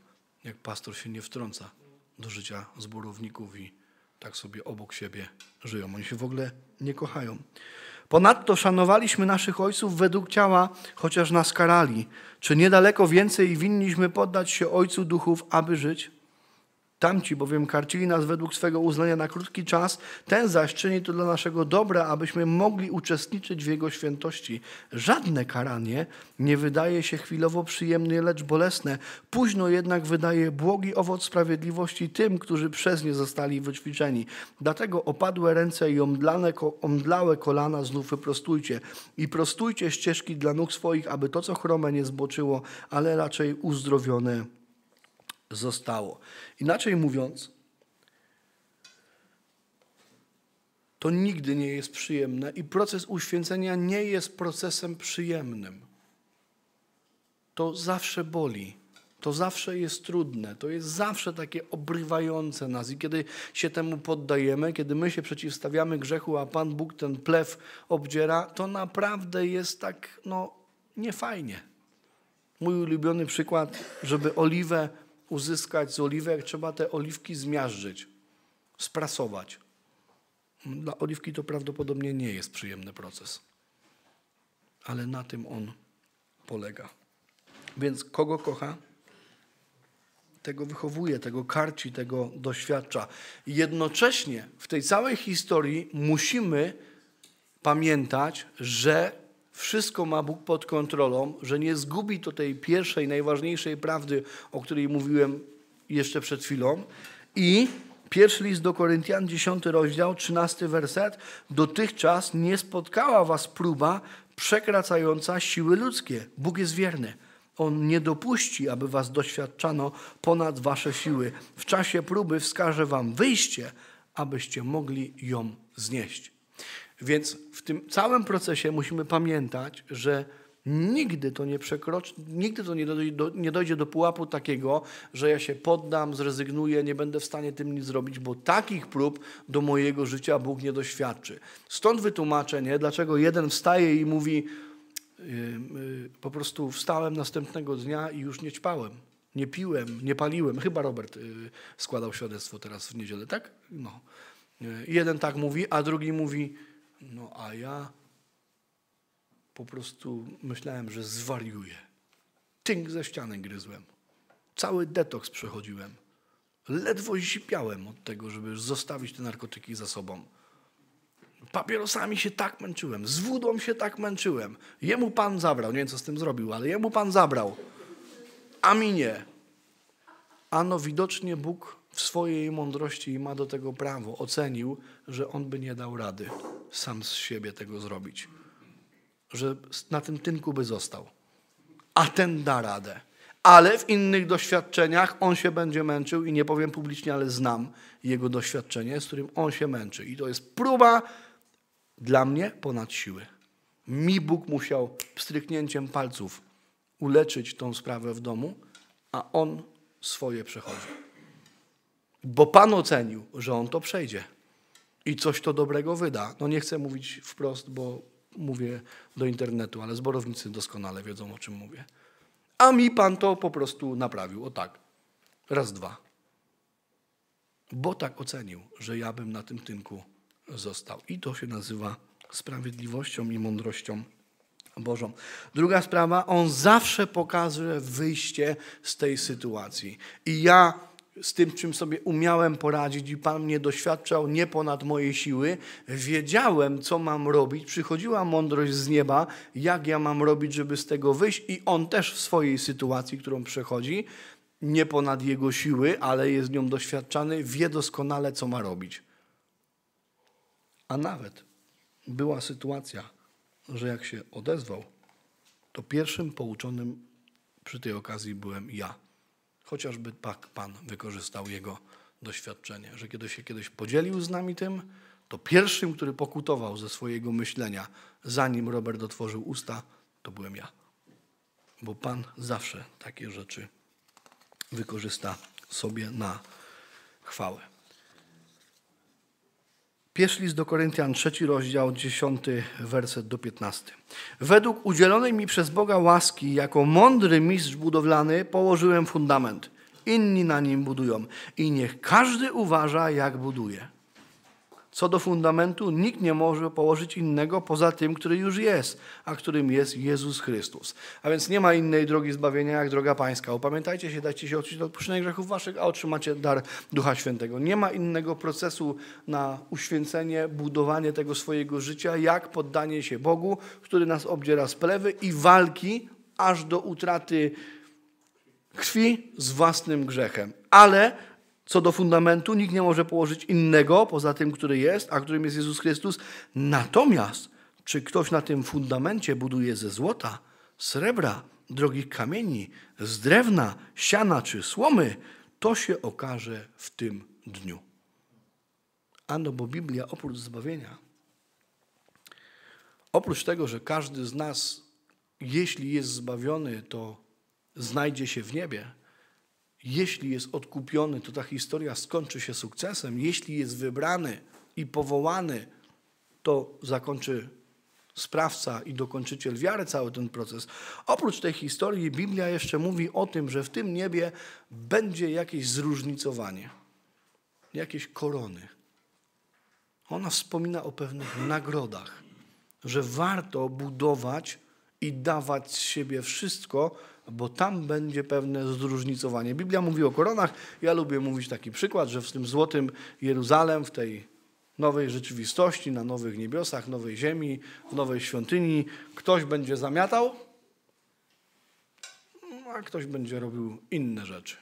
jak pastor się nie wtrąca do życia zborowników i tak sobie obok siebie żyją. Oni się w ogóle nie kochają. Ponadto szanowaliśmy naszych ojców według ciała, chociaż nas karali. Czy niedaleko więcej winniśmy poddać się Ojcu Duchów, aby żyć? Tamci bowiem karcili nas według swego uznania na krótki czas, ten zaś czyni to dla naszego dobra, abyśmy mogli uczestniczyć w Jego świętości. Żadne karanie nie wydaje się chwilowo przyjemne, lecz bolesne. Późno jednak wydaje błogi owoc sprawiedliwości tym, którzy przez nie zostali wyćwiczeni. Dlatego opadłe ręce i omdlane, omdlałe kolana znów wyprostujcie i prostujcie ścieżki dla nóg swoich, aby to, co chrome, nie zboczyło, ale raczej uzdrowione zostało. Inaczej mówiąc, to nigdy nie jest przyjemne i proces uświęcenia nie jest procesem przyjemnym. To zawsze boli. To zawsze jest trudne, to jest zawsze takie obrywające nas. I kiedy się temu poddajemy, kiedy my się przeciwstawiamy grzechu, a Pan Bóg ten plew obdziera, to naprawdę jest tak, no, niefajnie. Mój ulubiony przykład, żeby oliwę uzyskać z oliwek, trzeba te oliwki zmiażdżyć, sprasować. Dla oliwki to prawdopodobnie nie jest przyjemny proces, ale na tym on polega. Więc kogo kocha? Tego wychowuje, tego karci, tego doświadcza. Jednocześnie w tej całej historii musimy pamiętać, że wszystko ma Bóg pod kontrolą, że nie zgubi to tej pierwszej, najważniejszej prawdy, o której mówiłem jeszcze przed chwilą. I pierwszy list do Koryntian, 10 rozdział, 13 werset. Dotychczas nie spotkała was próba przekraczająca siły ludzkie. Bóg jest wierny. On nie dopuści, aby was doświadczano ponad wasze siły. W czasie próby wskaże wam wyjście, abyście mogli ją znieść. Więc w tym całym procesie musimy pamiętać, że nigdy to nie przekroczy, nigdy to nie dojdzie, do, nie dojdzie do pułapu takiego, że ja się poddam, zrezygnuję, nie będę w stanie tym nic zrobić, bo takich prób do mojego życia Bóg nie doświadczy. Stąd wytłumaczenie, dlaczego jeden wstaje i mówi, yy, yy, po prostu wstałem następnego dnia i już nie ćpałem. Nie piłem, nie paliłem. Chyba Robert yy, składał świadectwo teraz w niedzielę, tak? No. Jeden tak mówi, a drugi mówi, no a ja po prostu myślałem, że zwariuję. Tynk ze ściany gryzłem. Cały detoks przechodziłem. Ledwo zipiałem od tego, żeby zostawić te narkotyki za sobą. Papierosami się tak męczyłem, z wódą się tak męczyłem. Jemu Pan zabrał, nie wiem co z tym zrobił, ale jemu Pan zabrał. A mi nie. Ano widocznie Bóg w swojej mądrości i ma do tego prawo, ocenił, że on by nie dał rady sam z siebie tego zrobić. Że na tym tynku by został. A ten da radę. Ale w innych doświadczeniach on się będzie męczył i nie powiem publicznie, ale znam jego doświadczenie, z którym on się męczy. I to jest próba dla mnie ponad siły. Mi Bóg musiał stryknięciem palców uleczyć tą sprawę w domu, a on swoje przechodzi. Bo Pan ocenił, że on to przejdzie i coś to dobrego wyda. No nie chcę mówić wprost, bo mówię do internetu, ale zborownicy doskonale wiedzą, o czym mówię. A mi Pan to po prostu naprawił. O tak. Raz, dwa. Bo tak ocenił, że ja bym na tym tynku został. I to się nazywa sprawiedliwością i mądrością Bożą. Druga sprawa, on zawsze pokazuje wyjście z tej sytuacji. I ja z tym, czym sobie umiałem poradzić i Pan mnie doświadczał nie ponad moje siły, wiedziałem, co mam robić, przychodziła mądrość z nieba, jak ja mam robić, żeby z tego wyjść i On też w swojej sytuacji, którą przechodzi, nie ponad jego siły, ale jest nią doświadczany, wie doskonale, co ma robić. A nawet była sytuacja, że jak się odezwał, to pierwszym pouczonym przy tej okazji byłem ja chociażby tak Pan wykorzystał jego doświadczenie, że kiedy się kiedyś podzielił z nami tym, to pierwszym, który pokutował ze swojego myślenia, zanim Robert otworzył usta, to byłem ja. Bo Pan zawsze takie rzeczy wykorzysta sobie na chwałę. Pierwszy list do Koryntian, trzeci rozdział, dziesiąty werset do piętnasty. Według udzielonej mi przez Boga łaski, jako mądry mistrz budowlany, położyłem fundament. Inni na nim budują. I niech każdy uważa, jak buduje. Co do fundamentu, nikt nie może położyć innego poza tym, który już jest, a którym jest Jezus Chrystus. A więc nie ma innej drogi zbawienia jak droga pańska. Upamiętajcie się, dajcie się oczyścić od odpuszczenia grzechów waszych, a otrzymacie dar Ducha Świętego. Nie ma innego procesu na uświęcenie, budowanie tego swojego życia, jak poddanie się Bogu, który nas obdziera z plewy i walki aż do utraty krwi z własnym grzechem. Ale co do fundamentu, nikt nie może położyć innego poza tym, który jest, a którym jest Jezus Chrystus. Natomiast, czy ktoś na tym fundamencie buduje ze złota, srebra, drogich kamieni, z drewna, siana czy słomy, to się okaże w tym dniu. Ano, bo Biblia oprócz zbawienia, oprócz tego, że każdy z nas, jeśli jest zbawiony, to znajdzie się w niebie, jeśli jest odkupiony, to ta historia skończy się sukcesem. Jeśli jest wybrany i powołany, to zakończy sprawca i dokończyciel wiary, cały ten proces. Oprócz tej historii Biblia jeszcze mówi o tym, że w tym niebie będzie jakieś zróżnicowanie, jakieś korony. Ona wspomina o pewnych nagrodach, że warto budować i dawać z siebie wszystko, bo tam będzie pewne zróżnicowanie. Biblia mówi o koronach. Ja lubię mówić taki przykład, że w tym złotym Jeruzalem, w tej nowej rzeczywistości, na nowych niebiosach, nowej ziemi, w nowej świątyni, ktoś będzie zamiatał, a ktoś będzie robił inne rzeczy.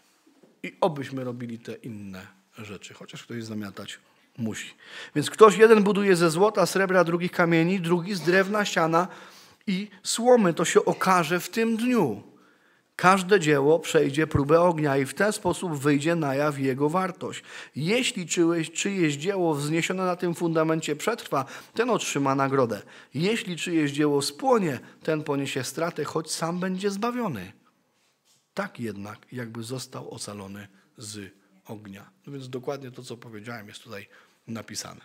I obyśmy robili te inne rzeczy, chociaż ktoś zamiatać musi. Więc ktoś jeden buduje ze złota, srebra, drugi kamieni, drugi z drewna, siana i słomy. To się okaże w tym dniu. Każde dzieło przejdzie próbę ognia i w ten sposób wyjdzie na jaw jego wartość. Jeśli czyjeś, czyjeś dzieło wzniesione na tym fundamencie przetrwa, ten otrzyma nagrodę. Jeśli czyjeś dzieło spłonie, ten poniesie stratę, choć sam będzie zbawiony. Tak jednak, jakby został ocalony z ognia. No więc dokładnie to, co powiedziałem, jest tutaj napisane.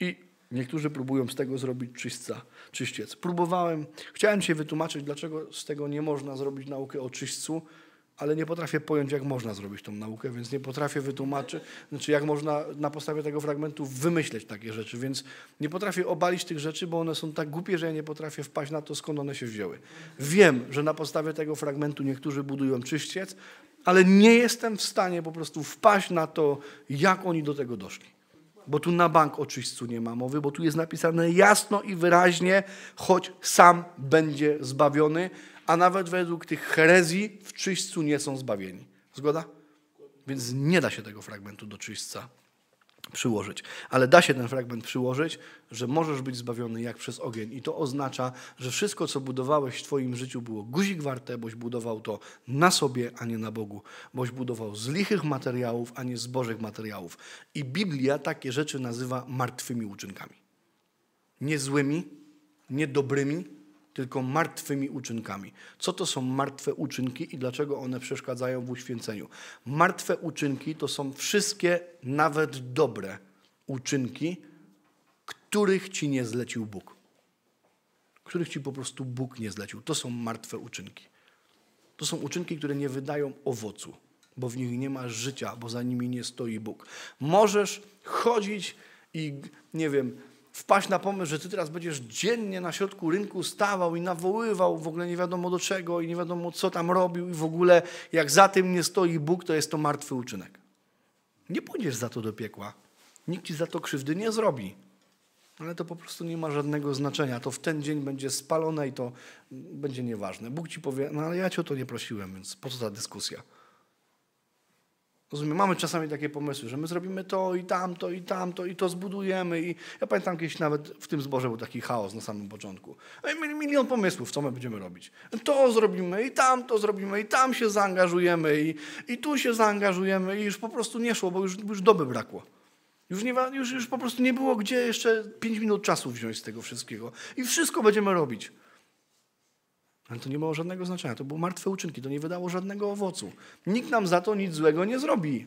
I niektórzy próbują z tego zrobić czyśćca, czyściec. Próbowałem, chciałem się wytłumaczyć, dlaczego z tego nie można zrobić naukę o czyśćcu, ale nie potrafię pojąć, jak można zrobić tą naukę, więc nie potrafię wytłumaczyć, znaczy jak można na podstawie tego fragmentu wymyśleć takie rzeczy, więc nie potrafię obalić tych rzeczy, bo one są tak głupie, że ja nie potrafię wpaść na to, skąd one się wzięły. Wiem, że na podstawie tego fragmentu niektórzy budują czyściec, ale nie jestem w stanie po prostu wpaść na to, jak oni do tego doszli. Bo tu na bank o czyśćcu nie ma mowy, bo tu jest napisane jasno i wyraźnie, choć sam będzie zbawiony, a nawet według tych herezji w czyśćcu nie są zbawieni. Zgoda? Więc nie da się tego fragmentu do czyśćca przyłożyć. Ale da się ten fragment przyłożyć, że możesz być zbawiony jak przez ogień. I to oznacza, że wszystko, co budowałeś w Twoim życiu, było guzik warte, boś budował to na sobie, a nie na Bogu. Boś budował z lichych materiałów, a nie z bożych materiałów. I Biblia takie rzeczy nazywa martwymi uczynkami. Nie złymi, nie dobrymi, tylko martwymi uczynkami. Co to są martwe uczynki i dlaczego one przeszkadzają w uświęceniu? Martwe uczynki to są wszystkie, nawet dobre uczynki, których ci nie zlecił Bóg. Których ci po prostu Bóg nie zlecił. To są martwe uczynki. To są uczynki, które nie wydają owocu, bo w nich nie ma życia, bo za nimi nie stoi Bóg. Możesz chodzić i, nie wiem, wpaść na pomysł, że ty teraz będziesz dziennie na środku rynku stawał i nawoływał w ogóle nie wiadomo do czego i nie wiadomo co tam robił i w ogóle jak za tym nie stoi Bóg, to jest to martwy uczynek. Nie pójdziesz za to do piekła. Nikt ci za to krzywdy nie zrobi. Ale to po prostu nie ma żadnego znaczenia. To w ten dzień będzie spalone i to będzie nieważne. Bóg ci powie, no ale ja cię o to nie prosiłem, więc po co ta dyskusja? Rozumiem, mamy czasami takie pomysły, że my zrobimy to i tamto i tamto i to zbudujemy. I ja pamiętam kiedyś nawet w tym zborze był taki chaos na samym początku. Mieli milion pomysłów, co my będziemy robić. To zrobimy i tamto zrobimy i tam się zaangażujemy i, i tu się zaangażujemy i już po prostu nie szło, bo już, już doby brakło. Już, nie, już, już po prostu nie było gdzie jeszcze pięć minut czasu wziąć z tego wszystkiego. I wszystko będziemy robić. Ale to nie miało żadnego znaczenia. To były martwe uczynki, to nie wydało żadnego owocu. Nikt nam za to nic złego nie zrobi.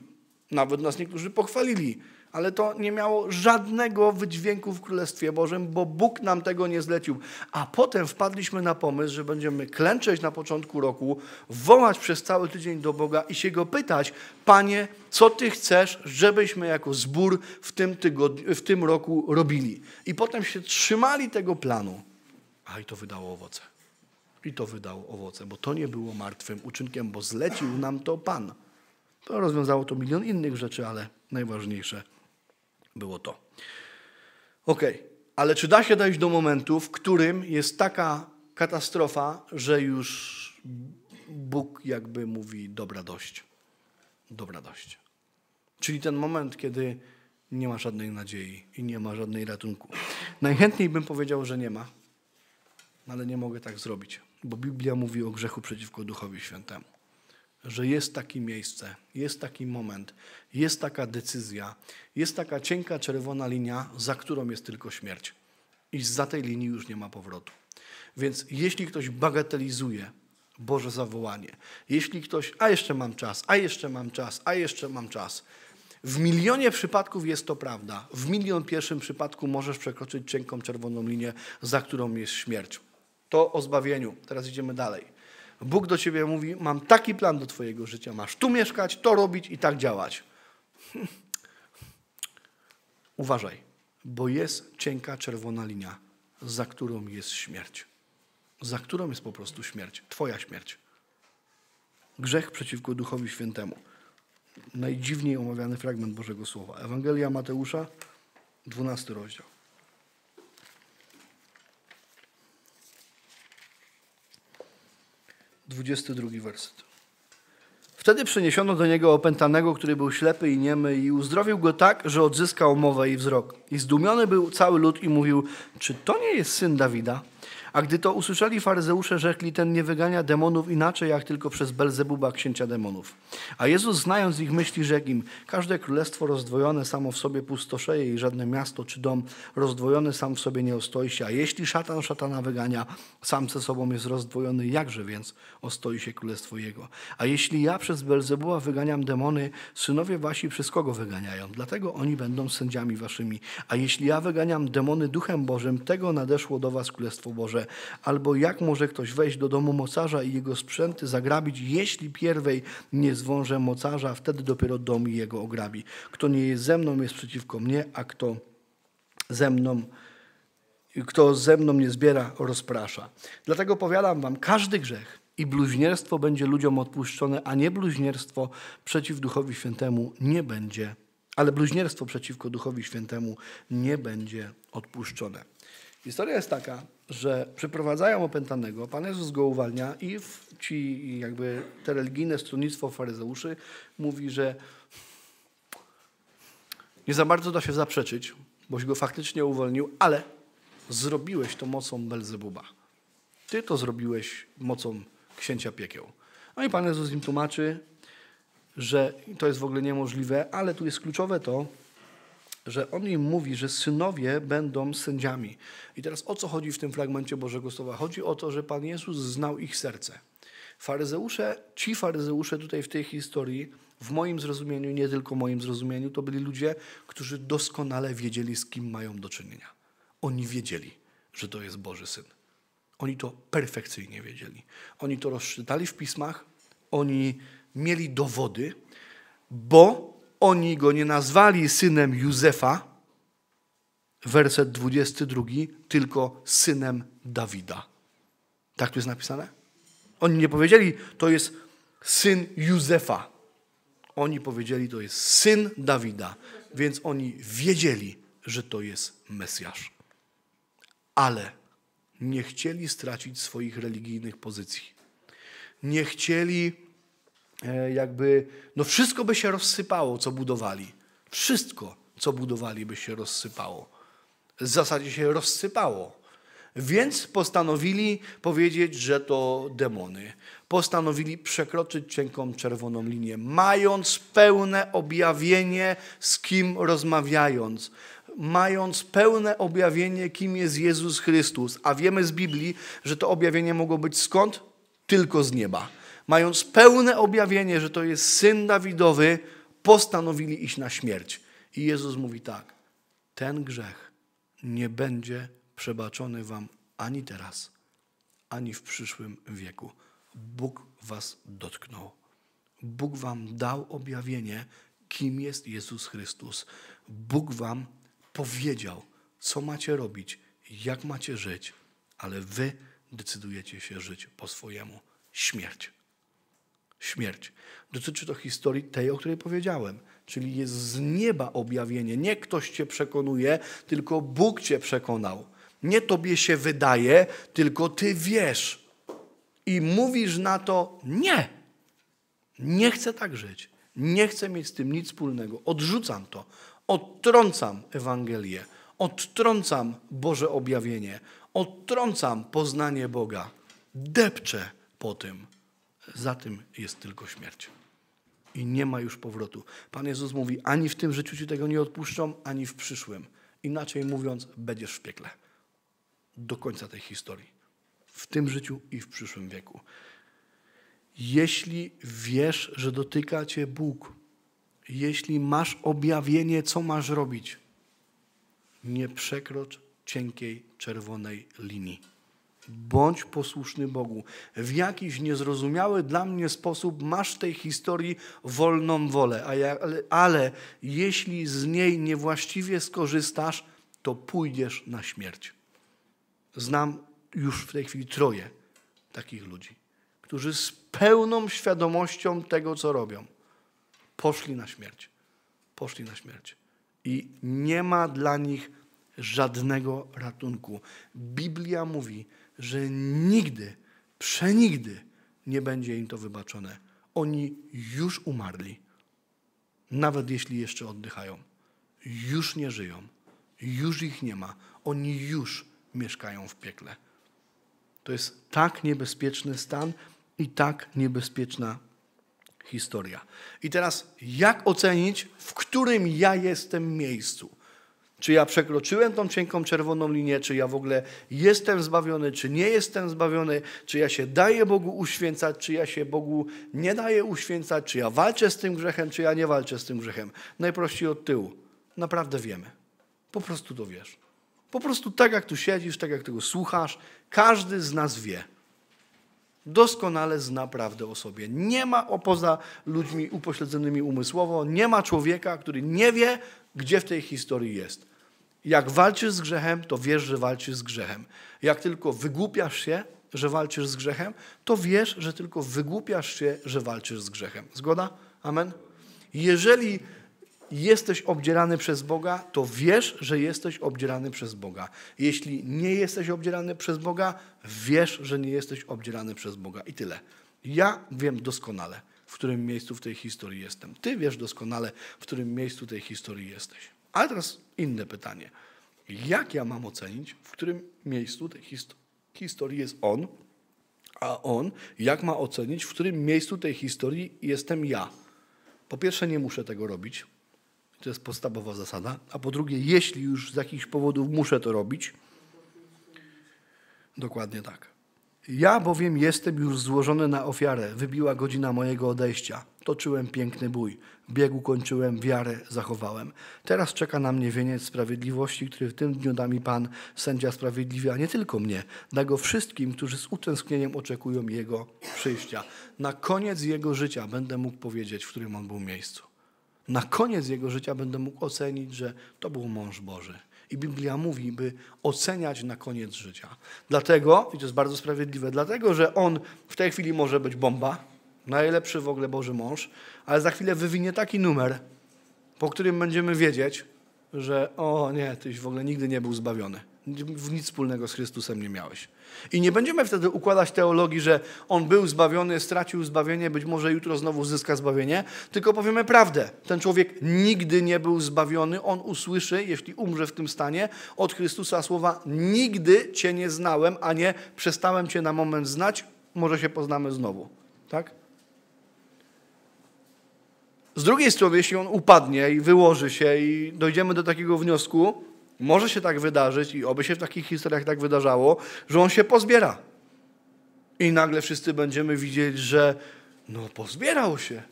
Nawet nas niektórzy pochwalili. Ale to nie miało żadnego wydźwięku w Królestwie Bożym, bo Bóg nam tego nie zlecił. A potem wpadliśmy na pomysł, że będziemy klęczeć na początku roku, wołać przez cały tydzień do Boga i się Go pytać, Panie, co Ty chcesz, żebyśmy jako zbór w tym, tygodniu, w tym roku robili. I potem się trzymali tego planu. A i to wydało owoce. I to wydało owoce, bo to nie było martwym uczynkiem, bo zlecił nam to Pan. To rozwiązało to milion innych rzeczy, ale najważniejsze było to. Ok, ale czy da się dojść do momentu, w którym jest taka katastrofa, że już Bóg jakby mówi dobra dość. Dobra dość. Czyli ten moment, kiedy nie ma żadnej nadziei i nie ma żadnej ratunku. Najchętniej bym powiedział, że nie ma, ale nie mogę tak zrobić bo Biblia mówi o grzechu przeciwko Duchowi Świętemu. Że jest takie miejsce, jest taki moment, jest taka decyzja, jest taka cienka czerwona linia, za którą jest tylko śmierć. I za tej linii już nie ma powrotu. Więc jeśli ktoś bagatelizuje Boże zawołanie, jeśli ktoś, a jeszcze mam czas, a jeszcze mam czas, a jeszcze mam czas, W milionie przypadków jest to prawda. W milion pierwszym przypadku możesz przekroczyć cienką czerwoną linię, za którą jest śmierć. To o zbawieniu. Teraz idziemy dalej. Bóg do ciebie mówi: Mam taki plan do twojego życia. Masz tu mieszkać, to robić i tak działać. Uważaj, bo jest cienka czerwona linia, za którą jest śmierć. Za którą jest po prostu śmierć. Twoja śmierć. Grzech przeciwko Duchowi Świętemu. Najdziwniej omawiany fragment Bożego Słowa. Ewangelia Mateusza, 12 rozdział. 22 werset. Wtedy przyniesiono do niego opętanego, który był ślepy i niemy i uzdrowił go tak, że odzyskał mowę i wzrok. I zdumiony był cały lud i mówił, czy to nie jest syn Dawida? A gdy to usłyszeli faryzeusze, rzekli, ten nie wygania demonów inaczej, jak tylko przez Belzebuba, księcia demonów. A Jezus, znając ich myśli, rzekł im, każde królestwo rozdwojone samo w sobie pustoszeje i żadne miasto czy dom rozdwojony sam w sobie nie ostoi się. A jeśli szatan szatana wygania, sam ze sobą jest rozdwojony, jakże więc ostoi się królestwo jego? A jeśli ja przez Belzebuba wyganiam demony, synowie wasi przez kogo wyganiają? Dlatego oni będą sędziami waszymi. A jeśli ja wyganiam demony duchem Bożym, tego nadeszło do was królestwo Boże. Albo jak może ktoś wejść do domu mocarza i jego sprzęty zagrabić, jeśli pierwej nie zwąże mocarza, wtedy dopiero dom jego ograbi. Kto nie jest ze mną, jest przeciwko mnie, a kto ze mną kto ze mną nie zbiera, rozprasza. Dlatego powiadam wam, każdy grzech i bluźnierstwo będzie ludziom odpuszczone, a nie bluźnierstwo przeciw Duchowi Świętemu nie będzie, ale bluźnierstwo przeciwko Duchowi Świętemu nie będzie odpuszczone. Historia jest taka, że przyprowadzają opętanego, Pan Jezus go uwalnia i ci jakby te religijne stronnictwo faryzeuszy mówi, że nie za bardzo da się zaprzeczyć, boś go faktycznie uwolnił, ale zrobiłeś to mocą Belzebuba. Ty to zrobiłeś mocą księcia piekieł. No i Pan Jezus im tłumaczy, że to jest w ogóle niemożliwe, ale tu jest kluczowe to, że on im mówi, że synowie będą sędziami. I teraz o co chodzi w tym fragmencie Bożego Słowa? Chodzi o to, że Pan Jezus znał ich serce. Faryzeusze, ci faryzeusze tutaj w tej historii, w moim zrozumieniu, nie tylko moim zrozumieniu, to byli ludzie, którzy doskonale wiedzieli, z kim mają do czynienia. Oni wiedzieli, że to jest Boży Syn. Oni to perfekcyjnie wiedzieli. Oni to rozczytali w pismach, oni mieli dowody, bo oni go nie nazwali synem Józefa, werset 22, tylko synem Dawida. Tak tu jest napisane? Oni nie powiedzieli, to jest syn Józefa. Oni powiedzieli, to jest syn Dawida. Więc oni wiedzieli, że to jest Mesjasz. Ale nie chcieli stracić swoich religijnych pozycji. Nie chcieli jakby, no wszystko by się rozsypało, co budowali. Wszystko, co budowali, by się rozsypało. W zasadzie się rozsypało. Więc postanowili powiedzieć, że to demony. Postanowili przekroczyć cienką czerwoną linię, mając pełne objawienie, z kim rozmawiając. Mając pełne objawienie, kim jest Jezus Chrystus. A wiemy z Biblii, że to objawienie mogło być skąd? Tylko z nieba mając pełne objawienie, że to jest syn Dawidowy, postanowili iść na śmierć. I Jezus mówi tak: ten grzech nie będzie przebaczony wam ani teraz, ani w przyszłym wieku. Bóg was dotknął. Bóg wam dał objawienie, kim jest Jezus Chrystus. Bóg wam powiedział, co macie robić, jak macie żyć, ale wy decydujecie się żyć po swojemu. Śmierć śmierć. Dotyczy to historii tej, o której powiedziałem. Czyli jest z nieba objawienie. Nie ktoś cię przekonuje, tylko Bóg cię przekonał. Nie tobie się wydaje, tylko ty wiesz. I mówisz na to nie. Nie chcę tak żyć. Nie chcę mieć z tym nic wspólnego. Odrzucam to. Odtrącam Ewangelię. Odtrącam Boże objawienie. Odtrącam poznanie Boga. Depczę po tym. Za tym jest tylko śmierć. I nie ma już powrotu. Pan Jezus mówi, ani w tym życiu ci tego nie odpuszczą, ani w przyszłym. Inaczej mówiąc, będziesz w piekle. Do końca tej historii. W tym życiu i w przyszłym wieku. Jeśli wiesz, że dotyka cię Bóg, jeśli masz objawienie, co masz robić, nie przekrocz cienkiej czerwonej linii. Bądź posłuszny Bogu. W jakiś niezrozumiały dla mnie sposób masz w tej historii wolną wolę, ale, ale jeśli z niej niewłaściwie skorzystasz, to pójdziesz na śmierć. Znam już w tej chwili troje takich ludzi, którzy z pełną świadomością tego, co robią, poszli na śmierć. Poszli na śmierć. I nie ma dla nich żadnego ratunku. Biblia mówi, że nigdy, przenigdy nie będzie im to wybaczone. Oni już umarli, nawet jeśli jeszcze oddychają. Już nie żyją, już ich nie ma. Oni już mieszkają w piekle. To jest tak niebezpieczny stan i tak niebezpieczna historia. I teraz, jak ocenić, w którym ja jestem miejscu? Czy ja przekroczyłem tą cienką czerwoną linię, czy ja w ogóle jestem zbawiony, czy nie jestem zbawiony, czy ja się daję Bogu uświęcać, czy ja się Bogu nie daję uświęcać, czy ja walczę z tym grzechem, czy ja nie walczę z tym grzechem. Najprościej od tyłu. Naprawdę wiemy. Po prostu to wiesz. Po prostu tak jak tu siedzisz, tak jak tego słuchasz, każdy z nas wie. Doskonale zna prawdę o sobie. Nie ma poza ludźmi upośledzonymi umysłowo, nie ma człowieka, który nie wie, gdzie w tej historii jest. Jak walczysz z grzechem, to wiesz, że walczysz z grzechem. Jak tylko wygłupiasz się, że walczysz z grzechem, to wiesz, że tylko wygłupiasz się, że walczysz z grzechem. Zgoda? Amen? Jeżeli jesteś obdzierany przez Boga, to wiesz, że jesteś obdzierany przez Boga. Jeśli nie jesteś obdzierany przez Boga, wiesz, że nie jesteś obdzierany przez Boga. I tyle. Ja wiem doskonale, w którym miejscu w tej historii jestem. Ty wiesz doskonale, w którym miejscu tej historii jesteś. Ale teraz inne pytanie. Jak ja mam ocenić, w którym miejscu tej historii jest on, a on jak ma ocenić, w którym miejscu tej historii jestem ja? Po pierwsze, nie muszę tego robić. To jest podstawowa zasada. A po drugie, jeśli już z jakichś powodów muszę to robić, dokładnie tak. Ja bowiem jestem już złożony na ofiarę. Wybiła godzina mojego odejścia. Toczyłem piękny bój. Biegu kończyłem, wiarę zachowałem. Teraz czeka na mnie wieniec sprawiedliwości, który w tym dniu da mi Pan, sędzia sprawiedliwy, a nie tylko mnie. Da go wszystkim, którzy z utęsknieniem oczekują Jego przyjścia. Na koniec Jego życia będę mógł powiedzieć, w którym On był miejscu. Na koniec Jego życia będę mógł ocenić, że to był mąż Boży i Biblia mówi, by oceniać na koniec życia. Dlatego, i to jest bardzo sprawiedliwe, dlatego, że on w tej chwili może być bomba, najlepszy w ogóle Boży mąż, ale za chwilę wywinie taki numer, po którym będziemy wiedzieć, że o nie, tyś w ogóle nigdy nie był zbawiony nic wspólnego z Chrystusem nie miałeś. I nie będziemy wtedy układać teologii, że on był zbawiony, stracił zbawienie, być może jutro znowu zyska zbawienie, tylko powiemy prawdę. Ten człowiek nigdy nie był zbawiony, on usłyszy, jeśli umrze w tym stanie, od Chrystusa słowa nigdy Cię nie znałem, a nie przestałem Cię na moment znać, może się poznamy znowu. Tak? Z drugiej strony, jeśli on upadnie i wyłoży się i dojdziemy do takiego wniosku, może się tak wydarzyć i oby się w takich historiach tak wydarzało, że on się pozbiera. I nagle wszyscy będziemy widzieć, że no pozbierał się.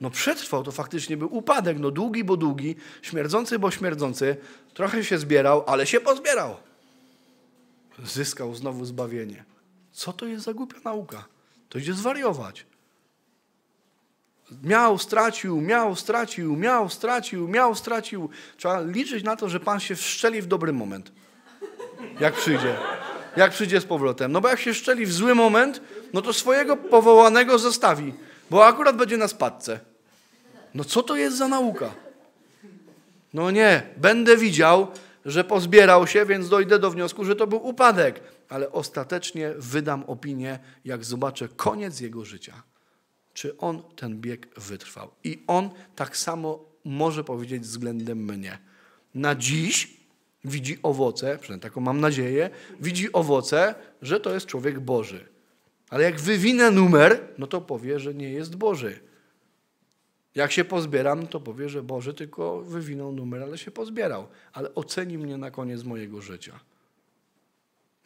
No przetrwał, to faktycznie był upadek, no długi, bo długi, śmierdzący, bo śmierdzący, trochę się zbierał, ale się pozbierał. Zyskał znowu zbawienie. Co to jest za głupia nauka? To idzie zwariować. Miał, stracił, miał, stracił, miał, stracił, miał, stracił. Trzeba liczyć na to, że Pan się wszczeli w dobry moment. Jak przyjdzie. Jak przyjdzie z powrotem. No bo jak się szczeli w zły moment, no to swojego powołanego zostawi. Bo akurat będzie na spadce. No co to jest za nauka? No nie, będę widział, że pozbierał się, więc dojdę do wniosku, że to był upadek. Ale ostatecznie wydam opinię, jak zobaczę koniec jego życia czy on ten bieg wytrwał. I on tak samo może powiedzieć względem mnie. Na dziś widzi owoce, przynajmniej taką mam nadzieję, widzi owoce, że to jest człowiek Boży. Ale jak wywinę numer, no to powie, że nie jest Boży. Jak się pozbieram, to powie, że Boży tylko wywinął numer, ale się pozbierał. Ale oceni mnie na koniec mojego życia.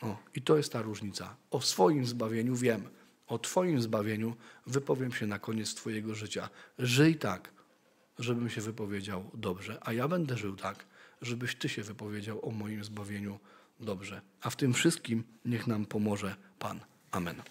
O, I to jest ta różnica. O swoim zbawieniu wiem. O Twoim zbawieniu wypowiem się na koniec Twojego życia. Żyj tak, żebym się wypowiedział dobrze, a ja będę żył tak, żebyś Ty się wypowiedział o moim zbawieniu dobrze. A w tym wszystkim niech nam pomoże Pan. Amen.